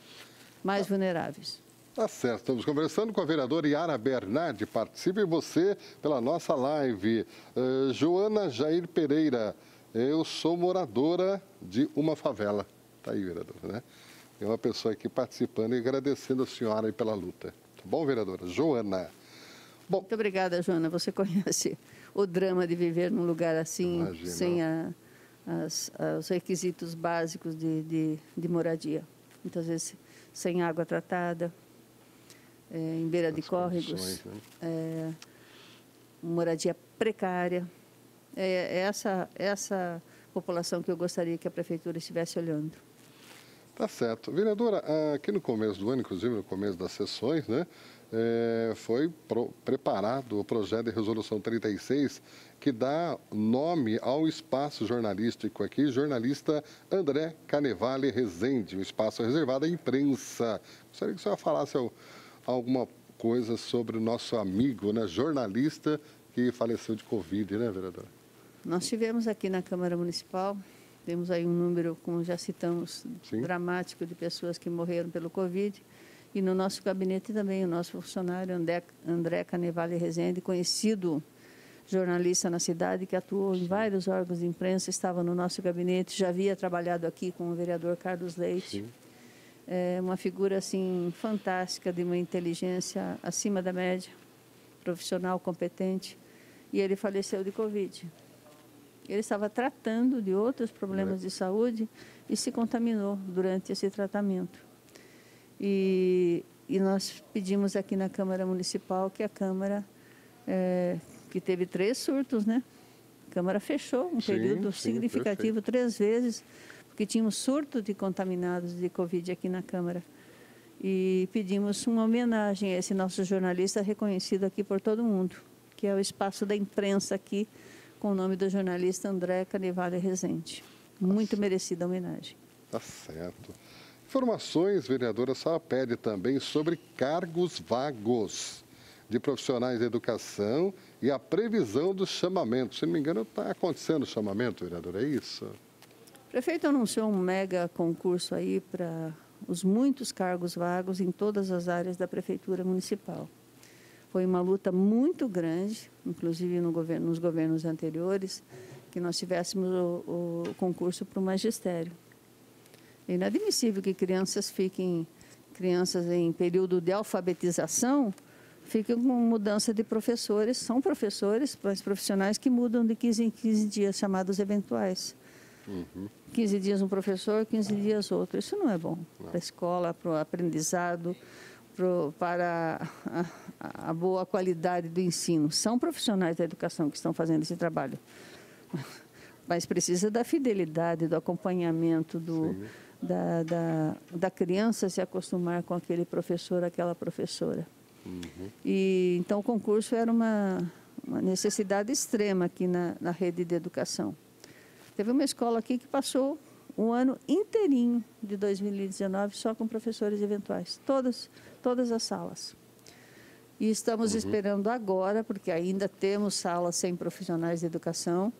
mais vulneráveis. Tá certo, estamos conversando com a vereadora Yara Bernardi. Participe você pela nossa live. Uh, Joana Jair Pereira, eu sou moradora de uma favela. Está aí, vereadora, né? Tem uma pessoa aqui participando e agradecendo a senhora pela luta. Tá bom, vereadora? Joana. Bom, Muito obrigada, Joana. Você (laughs) conhece o drama de viver num lugar assim, Imagina. sem a, as, os requisitos básicos de, de, de moradia. Muitas vezes sem água tratada, é, em beira As de córregos, né? é, moradia precária. É, é, essa, essa população que eu gostaria que a prefeitura estivesse olhando. Tá certo. Vereadora, aqui no começo do ano, inclusive no começo das sessões, né, é, foi preparado o projeto de resolução 36, que dá nome ao espaço jornalístico aqui, jornalista André Canevale Rezende, um espaço reservado à imprensa. Gostaria que o senhor falasse alguma coisa sobre o nosso amigo, né, jornalista que faleceu de Covid, né, vereadora? Nós tivemos aqui na Câmara Municipal, temos aí um número, como já citamos, Sim. dramático de pessoas que morreram pelo Covid. E no nosso gabinete também, o nosso funcionário André, André Canevale Rezende, conhecido jornalista na cidade, que atuou em vários órgãos de imprensa, estava no nosso gabinete, já havia trabalhado aqui com o vereador Carlos Leite. Sim é uma figura assim fantástica de uma inteligência acima da média, profissional competente, e ele faleceu de covid. Ele estava tratando de outros problemas de saúde e se contaminou durante esse tratamento. E, e nós pedimos aqui na Câmara Municipal que a Câmara, é, que teve três surtos, né? A Câmara fechou um sim, período sim, significativo perfeito. três vezes porque tinha um surto de contaminados de Covid aqui na Câmara. E pedimos uma homenagem a esse nosso jornalista reconhecido aqui por todo mundo, que é o espaço da imprensa aqui, com o nome do jornalista André Canevale Rezende. Muito tá merecida a homenagem. Tá certo. Informações, vereadora Só pede também sobre cargos vagos de profissionais de educação e a previsão dos chamamentos. Se não me engano, está acontecendo o chamamento, vereadora, é isso? Prefeito anunciou um mega concurso aí para os muitos cargos vagos em todas as áreas da prefeitura municipal. Foi uma luta muito grande, inclusive no governo, nos governos anteriores, que nós tivéssemos o, o concurso para o magistério. É inadmissível que crianças fiquem, crianças em período de alfabetização, fiquem com mudança de professores. São professores, mas profissionais que mudam de 15 em 15 dias, chamados eventuais. Uhum. 15 dias um professor, 15 dias outro. Isso não é bom para a escola, para o aprendizado, pro, para a, a, boa qualidade do ensino. São profissionais da educação que estão fazendo esse trabalho. Mas precisa da fidelidade, do acompanhamento, do, da, da, da, criança se acostumar com aquele professor, aquela professora. Uhum. E, então, o concurso era uma, uma necessidade extrema aqui na, na rede de educação. Teve uma escola aqui que passou um ano inteirinho de 2019 só com professores eventuais, todas, todas as salas. E estamos uhum. esperando agora, porque ainda temos salas sem profissionais de educação,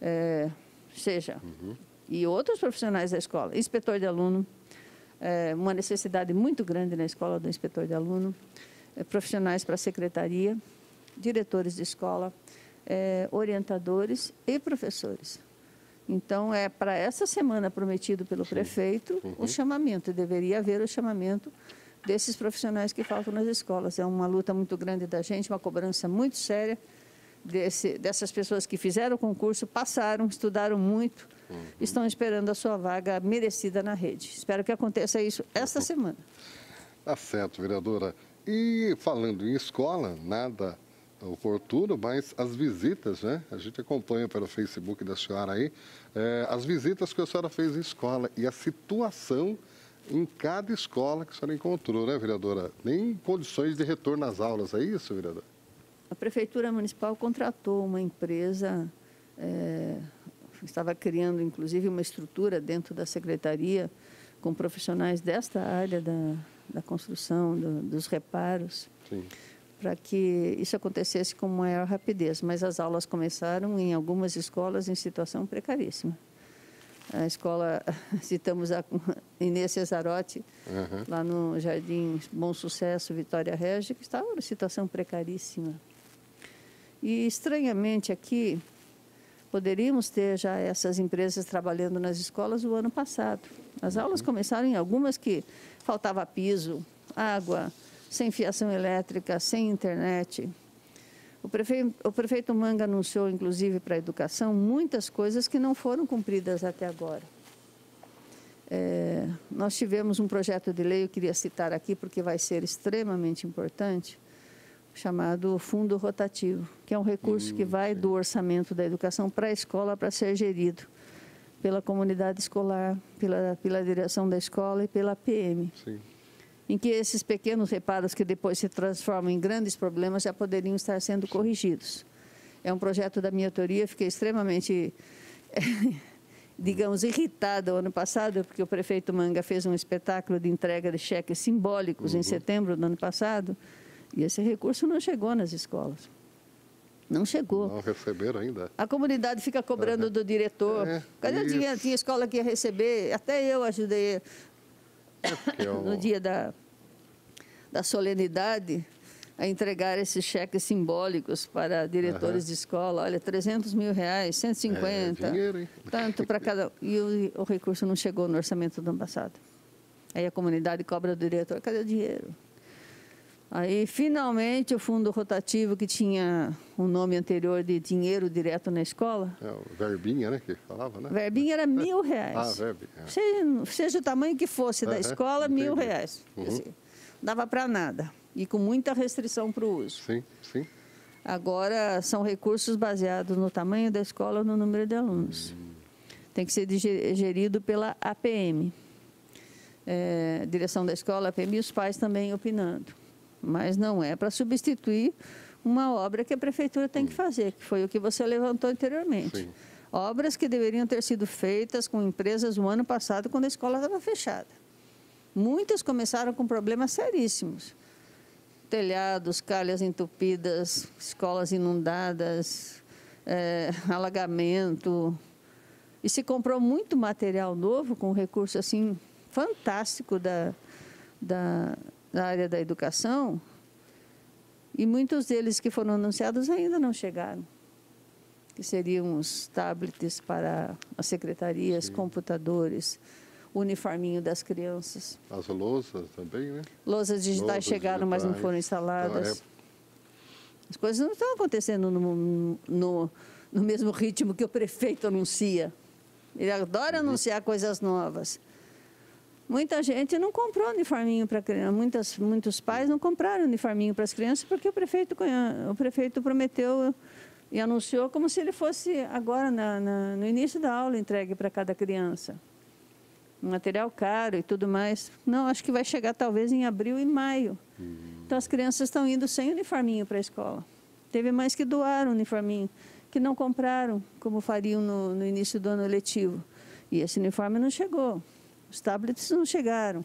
é, seja uhum. e outros profissionais da escola, inspetor de aluno, é, uma necessidade muito grande na escola do inspetor de aluno, é, profissionais para a secretaria, diretores de escola, orientadores e professores. Então, é para essa semana prometido pelo prefeito uhum. o chamamento, deveria haver o chamamento desses profissionais que faltam nas escolas. É uma luta muito grande da gente, uma cobrança muito séria desse, dessas pessoas que fizeram o concurso, passaram, estudaram muito, uhum. estão esperando a sua vaga merecida na rede. Espero que aconteça isso esta uhum. semana. Tá certo, vereadora. E falando em escola, nada oportuno, mas as visitas, né? A gente acompanha pelo Facebook da senhora aí, é, as visitas que a senhora fez em escola e a situação em cada escola que a senhora encontrou, né, vereadora? Nem condições de retorno às aulas, é isso, vereadora? A Prefeitura Municipal contratou uma empresa, é, estava criando inclusive uma estrutura dentro da secretaria com profissionais desta área da, da construção, do, dos reparos. Sim para que isso acontecesse com maior rapidez. Mas as aulas começaram em algumas escolas em situação precaríssima. A escola, (laughs) citamos a (laughs) Inês Cesarotti, uhum. lá no Jardim Bom Sucesso, Vitória Régia, que estava em situação precaríssima. E, estranhamente, aqui, poderíamos ter já essas empresas trabalhando nas escolas o ano passado. As aulas uhum. começaram em algumas que faltava piso, água, sem fiação elétrica, sem internet. O prefeito, o prefeito Manga anunciou, inclusive, para a educação, muitas coisas que não foram cumpridas até agora. É, nós tivemos um projeto de lei, eu queria citar aqui porque vai ser extremamente importante, chamado Fundo Rotativo, que é um recurso hum, que vai do orçamento da educação para a escola para ser gerido pela comunidade escolar, pela, pela direção da escola e pela PM. Sim em que esses pequenos reparos que depois se transformam em grandes problemas já poderiam estar sendo corrigidos. É um projeto da minha autoria, fiquei extremamente, (laughs) digamos, irritada o ano passado, porque o prefeito Manga fez um espetáculo de entrega de cheques simbólicos uhum. em setembro do ano passado, e esse recurso não chegou nas escolas. Não chegou. Não receberam ainda. A comunidade fica cobrando uhum. do diretor. É, Cadê tinha, tinha escola que ia receber? Até eu ajudei é eu... (laughs) no dia da, da solenidade a entregar esses cheques simbólicos para diretores uhum. de escola. Olha, 300 mil reais, 150. É, dinheiro? Tanto para cada. E o, o, recurso não chegou no orçamento do ano passado. Aí a comunidade cobra do diretor: cadê o dinheiro? Aí, finalmente, o fundo rotativo, que tinha o um nome anterior de dinheiro direto na escola. É, o verbinha, né? Que falava, né? Verbinha era mil (laughs) reais. ah, verbinha. É. Seja, seja, o tamanho que fosse da escola, entendi. mil reais. Uhum. Assim, dava para nada. E com muita restrição para o uso. Sim, sim. Agora, são recursos baseados no tamanho da escola ou no número de alunos. Hum. Tem que ser gerido pela APM. É, direção da escola, APM e os pais também opinando mas não é para substituir uma obra que a prefeitura tem que fazer, que foi o que você levantou anteriormente. Sim. Obras que deveriam ter sido feitas com empresas no ano passado, quando a escola estava fechada. Muitas começaram com problemas seríssimos. Telhados, calhas entupidas, escolas inundadas, é, alagamento. E se comprou muito material novo, com recurso assim fantástico da, da, na área da educação, e muitos deles que foram anunciados ainda não chegaram. Que seriam os tablets para as secretarias, Sim. computadores, uniforminho das crianças. As lousas também, né? Lousas digitais chegaram, digitais. mas não foram instaladas. Então, é... As coisas não estão acontecendo no, no, no, mesmo ritmo que o prefeito anuncia. Ele adora uhum. anunciar coisas novas. Muita gente não comprou uniforminho para criança, muitas, muitos pais não compraram uniforminho para as crianças porque o prefeito, o prefeito prometeu e anunciou como se ele fosse agora na, na, no início da aula entregue para cada criança. Material caro e tudo mais. Não, acho que vai chegar talvez em abril e maio. Então as crianças estão indo sem uniforminho para a escola. Teve mais que doar o uniforminho, que não compraram, como fariam no, no início do ano letivo. E esse uniforme não chegou. Os tablets não chegaram.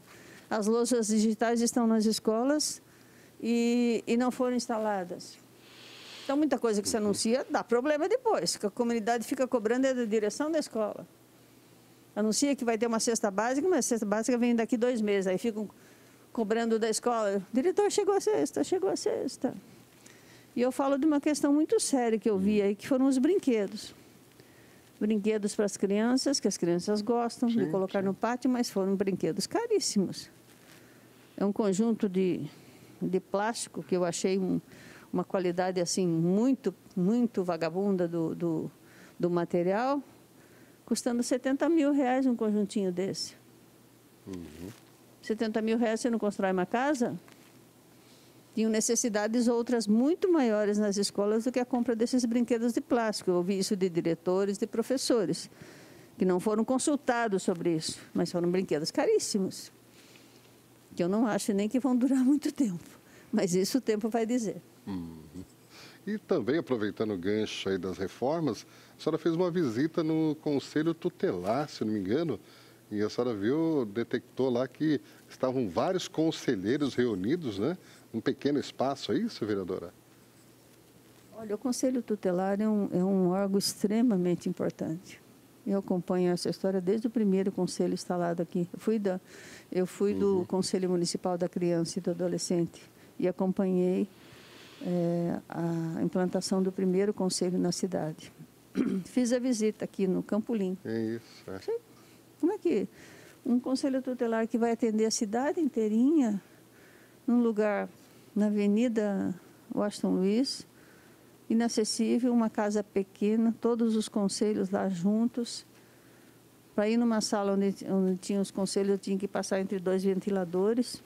As louças digitais estão nas escolas e, e não foram instaladas. Então, muita coisa que se anuncia dá problema depois, que a comunidade fica cobrando é da direção da escola. Anuncia que vai ter uma cesta básica, mas a cesta básica vem daqui dois meses. Aí ficam cobrando da escola. Diretor, chegou a sexta, chegou a sexta. E eu falo de uma questão muito séria que eu vi aí, que foram os brinquedos. Brinquedos para as crianças, que as crianças gostam sim, de colocar sim. no pátio, mas foram brinquedos caríssimos. É um conjunto de, de plástico que eu achei um, uma qualidade assim muito, muito vagabunda do, do, do material, custando 70 mil reais um conjuntinho desse. Uhum. 70 mil reais você não constrói uma casa? Tinham necessidades outras muito maiores nas escolas do que a compra desses brinquedos de plástico. Eu ouvi isso de diretores, de professores, que não foram consultados sobre isso, mas foram brinquedos caríssimos, que eu não acho nem que vão durar (laughs) muito tempo. Mas isso o tempo vai dizer. Uhum. E também, aproveitando o gancho aí das reformas, a senhora fez uma visita no Conselho Tutelar, se não me engano, e a senhora viu, detectou lá que estavam vários conselheiros reunidos, né? Um pequeno espaço, é isso, vereadora? Olha, o Conselho Tutelar é um, é um órgão extremamente importante. Eu acompanho essa história desde o primeiro conselho instalado aqui. Eu fui, da, eu fui uhum. do Conselho Municipal da Criança e do Adolescente e acompanhei é, a implantação do primeiro conselho na cidade. (clears throat) Fiz a visita aqui no Campolim. É isso. É. Como é que um conselho tutelar que vai atender a cidade inteirinha, num lugar na Avenida Washington Luiz, inacessível, uma casa pequena, todos os conselhos lá juntos. Para ir numa sala onde, onde tinha os conselhos, eu tinha que passar entre dois ventiladores.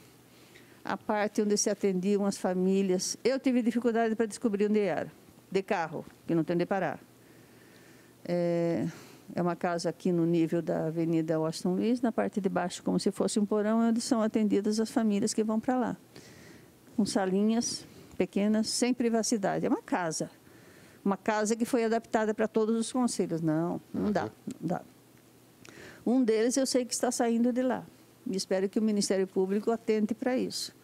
A parte onde se atendiam as famílias, eu tive dificuldade para descobrir onde era, de carro, que não tem onde parar. É, é uma casa aqui no nível da Avenida Washington Luiz, na parte de baixo, como se fosse um porão, onde são atendidas as famílias que vão para lá. Com salinhas pequenas, sem privacidade. É uma casa. Uma casa que foi adaptada para todos os conselhos. Não, não dá, não dá. Um deles eu sei que está saindo de lá. E espero que o Ministério Público atente para isso.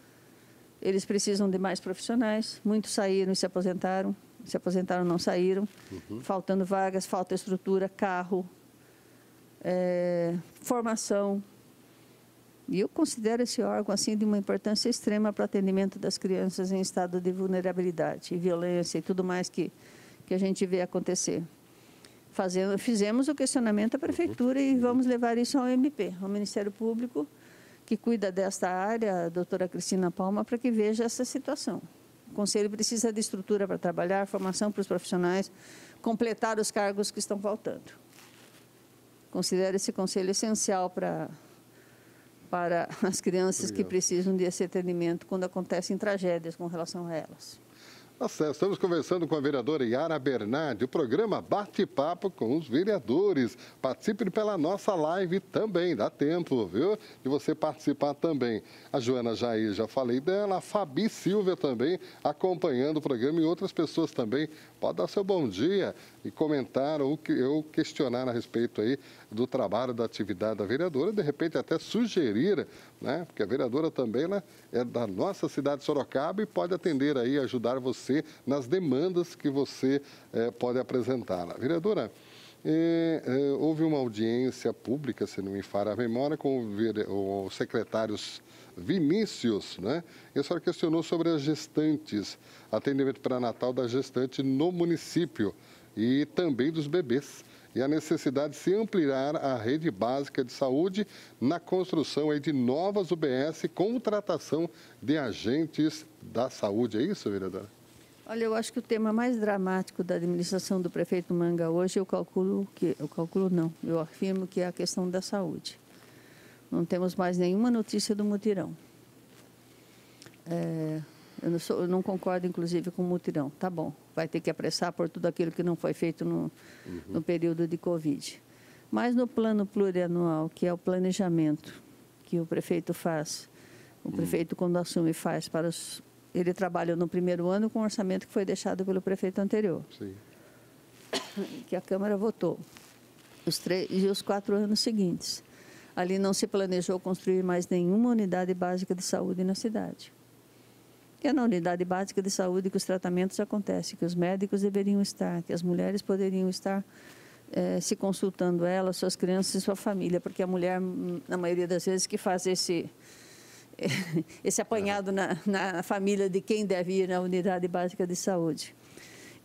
Eles precisam de mais profissionais. Muitos saíram e se aposentaram se aposentaram não saíram, uhum. faltando vagas, falta estrutura, carro, é, formação. E eu considero esse órgão assim de uma importância extrema para o atendimento das crianças em estado de vulnerabilidade e violência e tudo mais que, que a gente vê acontecer. Fazendo, fizemos o questionamento à prefeitura uhum. e vamos levar isso ao MP, ao Ministério Público, que cuida desta área, a doutora Cristina Palma, para que veja essa situação. O conselho precisa de estrutura para trabalhar, formação para os profissionais, completar os cargos que estão faltando. Considero esse conselho essencial para, para as crianças Obrigado. que precisam desse atendimento quando acontecem tragédias com relação a elas. Tá. Estamos conversando com a vereadora Yara Bernardi. O programa Bate-Papo com os Vereadores. Participe pela nossa live também. Dá tempo, viu? De você participar também. A Joana Jair, já falei dela. A Fabi Silva também acompanhando o programa e outras pessoas também. Pode dar seu bom dia e comentar ou, ou questionar a respeito aí do trabalho, da atividade da vereadora. De repente até sugerir né? Porque a vereadora também né, é da nossa cidade de Sorocaba e pode atender aí, ajudar você nas demandas que você é, pode apresentar. Vereadora, é, é, houve uma audiência pública, se não me falha a memória, com o, o secretário Vinícius, né? E a senhora questionou sobre as gestantes, atendimento para Natal da gestante no município e também dos bebês e a necessidade de se ampliar a rede básica de saúde na construção de novas UBS com tratação de agentes da saúde. É isso, vereadora? Olha, eu acho que o tema mais dramático da administração do prefeito Manga hoje, eu calculo que, eu calculo não, eu afirmo que é a questão da saúde. Não temos mais nenhuma notícia do mutirão. É, eu, não sou, eu não concordo, inclusive, com o mutirão. Tá bom, vai ter que apressar por tudo aquilo que não foi feito no, uhum. no período de Covid. Mas no plano plurianual, que é o planejamento que o prefeito faz, o uhum. prefeito, quando assume, faz para os. Ele trabalha no primeiro ano com o orçamento que foi deixado pelo prefeito anterior. Sim. Que a Câmara votou. Os três, e os quatro anos seguintes. Ali não se planejou construir mais nenhuma unidade básica de saúde na cidade é na unidade básica de saúde que os tratamentos acontecem, que os médicos deveriam estar, que as mulheres poderiam estar é, se consultando ela, suas crianças e sua família, porque a mulher, na maioria das vezes, que faz esse, (laughs) esse apanhado na, na família de quem deve ir na unidade básica de saúde.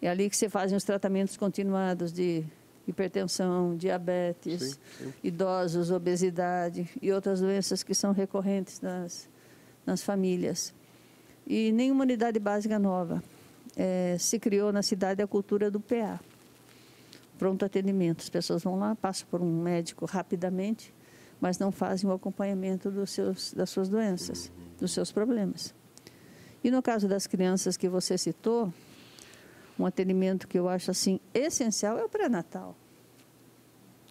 É ali que se fazem os tratamentos continuados de hipertensão, diabetes, sim, sim. idosos, obesidade e outras doenças que são recorrentes nas, nas famílias. E nenhuma unidade básica nova. É, se criou na cidade a cultura do PA pronto atendimento. As pessoas vão lá, passam por um médico rapidamente, mas não fazem o acompanhamento dos seus, das suas doenças, dos seus problemas. E no caso das crianças que você citou, um atendimento que eu acho assim essencial é o pré-natal.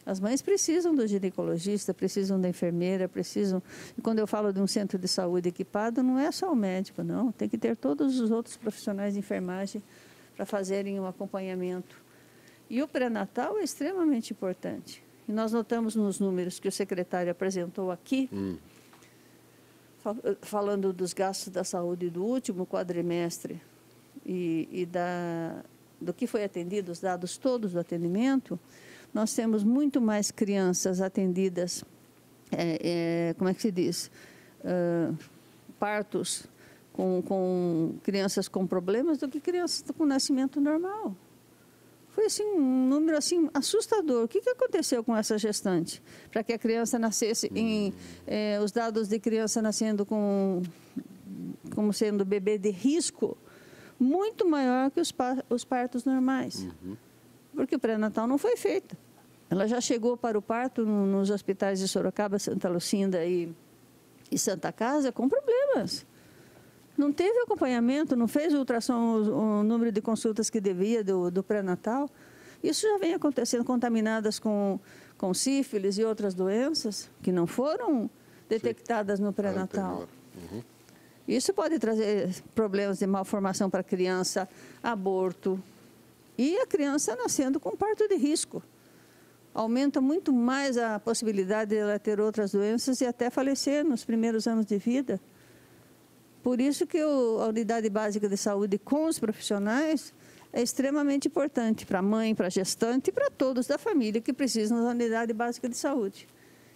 As mães precisam do ginecologista, precisam da enfermeira, precisam. E quando eu falo de um centro de saúde equipado, não é só o médico, não. Tem que ter todos os outros profissionais de enfermagem para fazerem o um acompanhamento e o pré-natal é extremamente importante. E nós notamos nos números que o secretário apresentou aqui, hum. falando dos gastos da saúde do último quadrimestre e, e da, do que foi atendido, os dados todos do atendimento, nós temos muito mais crianças atendidas, é, é, como é que se diz? Uh, partos com, com crianças com problemas do que crianças com nascimento normal. Foi assim, um número assim assustador. O que, que aconteceu com essa gestante? Para que a criança nascesse em eh, os dados de criança nascendo com como sendo bebê de risco muito maior que os, os partos normais. Uhum. Porque o pré-natal não foi feito. Ela já chegou para o parto nos hospitais de Sorocaba, Santa Lucinda e, e Santa Casa com problemas não teve acompanhamento, não fez ultrassom, o, o número de consultas que devia do, do pré-natal. Isso já vem acontecendo, contaminadas com, com sífilis e outras doenças que não foram detectadas no pré-natal. Uhum. Isso pode trazer problemas de malformação para a criança, aborto e a criança nascendo com parto de risco. Aumenta muito mais a possibilidade de ela ter outras doenças e até falecer nos primeiros anos de vida. Por isso que a unidade básica de saúde com os profissionais é extremamente importante para a mãe, para a gestante e para todos da família que precisam da unidade básica de saúde.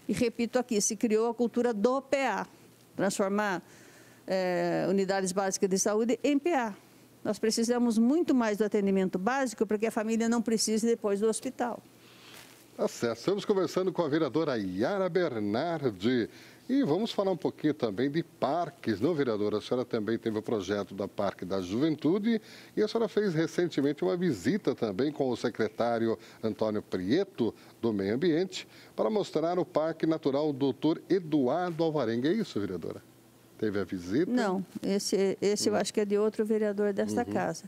E repito aqui, se criou a cultura do PA, transformar é, unidades básicas de saúde em PA. Nós precisamos muito mais do atendimento básico para que a família não precise depois do hospital. Tá certo. Estamos conversando com a vereadora Yara Bernardi. E vamos falar um pouquinho também de parques, não, vereadora? A senhora também teve o projeto da Parque da Juventude e a senhora fez recentemente uma visita também com o secretário Antônio Prieto, do Meio Ambiente, para mostrar o Parque Natural Doutor Eduardo Alvarenga. É isso, vereadora? Teve a visita? Não, esse, esse eu acho que é de outro vereador desta uhum. casa.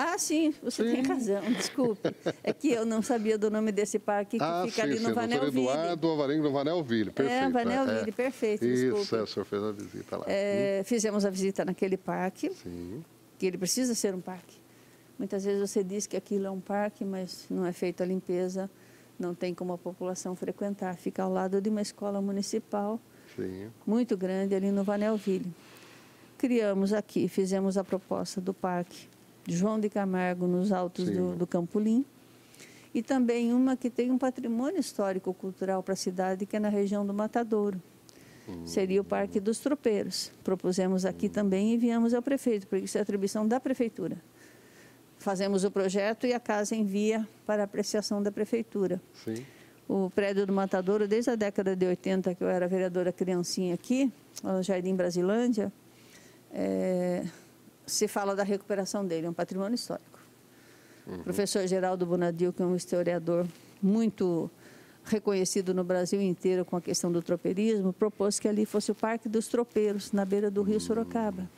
Ah, sim, você sim. tem razão, (laughs) desculpe. É que eu não sabia do nome desse parque que ah, fica sim, ali no sim, Vanelville. Eduardo Alvarenga no Vanelville, perfeito. É, Vanelville, é. perfeito, desculpe. Isso, é, o senhor fez a visita lá. É, hum. Fizemos a visita naquele parque, sim. que ele precisa ser um parque. Muitas vezes você diz que aquilo é um parque, mas não é feita a limpeza, não tem como a população frequentar. Fica ao lado de uma escola municipal sim. muito grande ali no Vanelville. Criamos aqui, fizemos a proposta do parque João de Camargo, nos altos do, do Campolim. E também uma que tem um patrimônio histórico-cultural para a cidade, que é na região do Matadouro. Hum. Seria o Parque dos Tropeiros. Propusemos aqui hum. também e enviamos ao prefeito, porque isso é atribuição da prefeitura. Fazemos o projeto e a casa envia para apreciação da prefeitura. Sim. O prédio do Matadouro, desde a década de 80, que eu era vereadora criancinha aqui, no Jardim Brasilândia, é, se fala da recuperação dele, é um patrimônio histórico. Uhum. O professor Geraldo Bonadil, que é um historiador muito reconhecido no Brasil inteiro com a questão do tropeirismo, propôs que ali fosse o Parque dos Tropeiros, na beira do rio Sorocaba.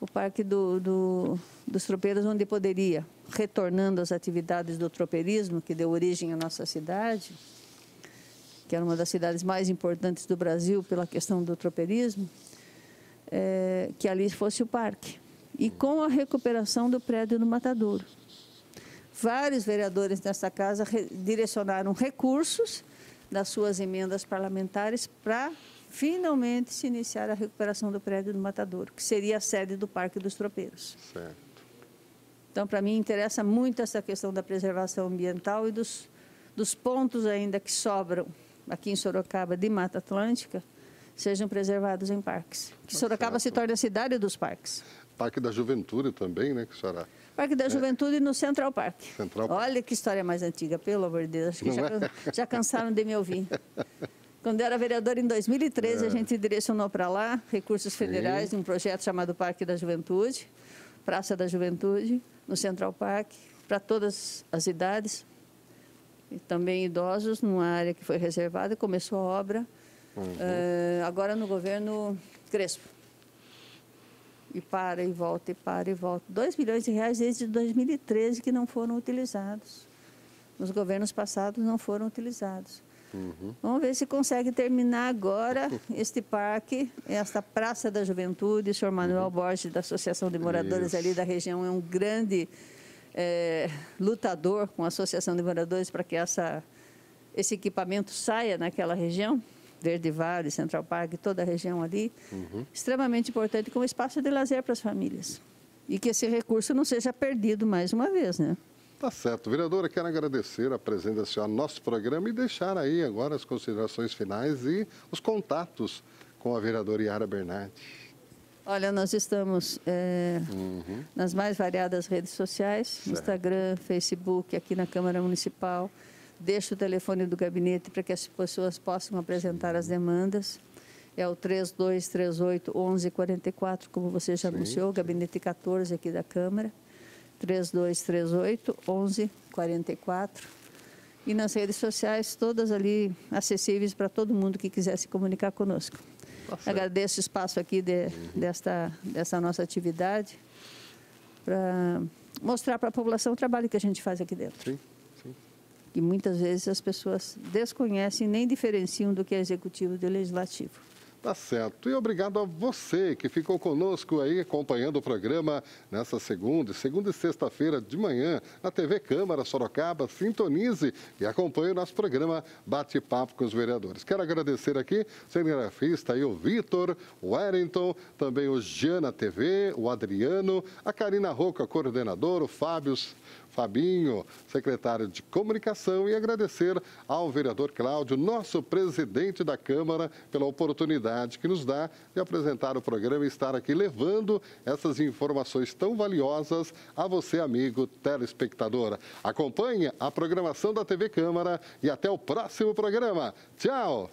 O Parque do, do, dos Tropeiros, onde poderia, retornando às atividades do tropeirismo, que deu origem à nossa cidade, que era uma das cidades mais importantes do Brasil pela questão do tropeirismo, é, que ali fosse o parque. E com a recuperação do prédio do Matadouro. Vários vereadores nessa casa re, direcionaram recursos das suas emendas parlamentares para finalmente se iniciar a recuperação do prédio do Matadouro, que seria a sede do Parque dos Tropeiros. Certo. Então, para mim, interessa muito essa questão da preservação ambiental e dos, dos pontos ainda que sobram aqui em Sorocaba de Mata Atlântica sejam preservados em parques. Que Sorocaba se torne a cidade dos parques. Parque da Juventude também, né, que senhora... Parque da é. Juventude no Central Park. Central Park. Olha que história mais antiga, pelo amor de Deus. Acho que já, é? já, cansaram de me ouvir. (laughs) Quando eu era vereador em 2013, é. a gente direcionou para lá recursos federais Sim. um projeto chamado Parque da Juventude, Praça da Juventude, no Central Park, para todas as idades, e também idosos, numa área que foi reservada. Começou a obra, uhum. uh, agora no governo Crespo e para e volta, e para e volta. 2 bilhões de reais desde 2013 que não foram utilizados. Nos governos passados não foram utilizados. Uhum. Vamos ver se consegue terminar agora (laughs) este parque, esta Praça da Juventude. O senhor Manuel uhum. Borges, da Associação de Moradores Isso. ali da região, é um grande é, lutador com a Associação de Moradores para que essa, esse equipamento saia naquela região. Verde Vale, Central Park, toda a região ali, uhum. extremamente importante como espaço de lazer para as famílias. E que esse recurso não seja perdido mais uma vez, né? Tá certo. Vereadora, quero agradecer a presença da senhora no nosso programa e deixar aí agora as considerações finais e os contatos com a vereadora Yara Bernardi. Olha, nós estamos é, uhum. nas mais variadas redes sociais, certo. Instagram, Facebook, aqui na Câmara Municipal. Deixo o telefone do gabinete para que as pessoas possam apresentar as demandas. É o 3238 1144, como você já Sim. anunciou, gabinete 14 aqui da Câmara. 3238 1144. E nas redes sociais, todas ali acessíveis para todo mundo que quiser se comunicar conosco. Tá Agradeço o espaço aqui de, desta, dessa nossa atividade para mostrar para a população o trabalho que a gente faz aqui dentro. Sim que muitas vezes as pessoas desconhecem nem diferenciam do que é executivo do legislativo. Tá certo. E obrigado a você que ficou conosco aí acompanhando o programa nessa segunda, segunda e sexta-feira de manhã na TV Câmara Sorocaba. Sintonize e acompanhe o nosso programa Bate-Papo com os Vereadores. Quero agradecer aqui o cinegrafista aí, o Vitor, o Wellington, também o Giana TV, o Adriano, a Karina Roca, coordenador, o Fábio Fabinho, secretário de Comunicação, e agradecer ao vereador Cláudio, nosso presidente da Câmara, pela oportunidade que nos dá de apresentar o programa e estar aqui levando essas informações tão valiosas a você, amigo telespectador. Acompanhe a programação da TV Câmara e até o próximo programa. Tchau!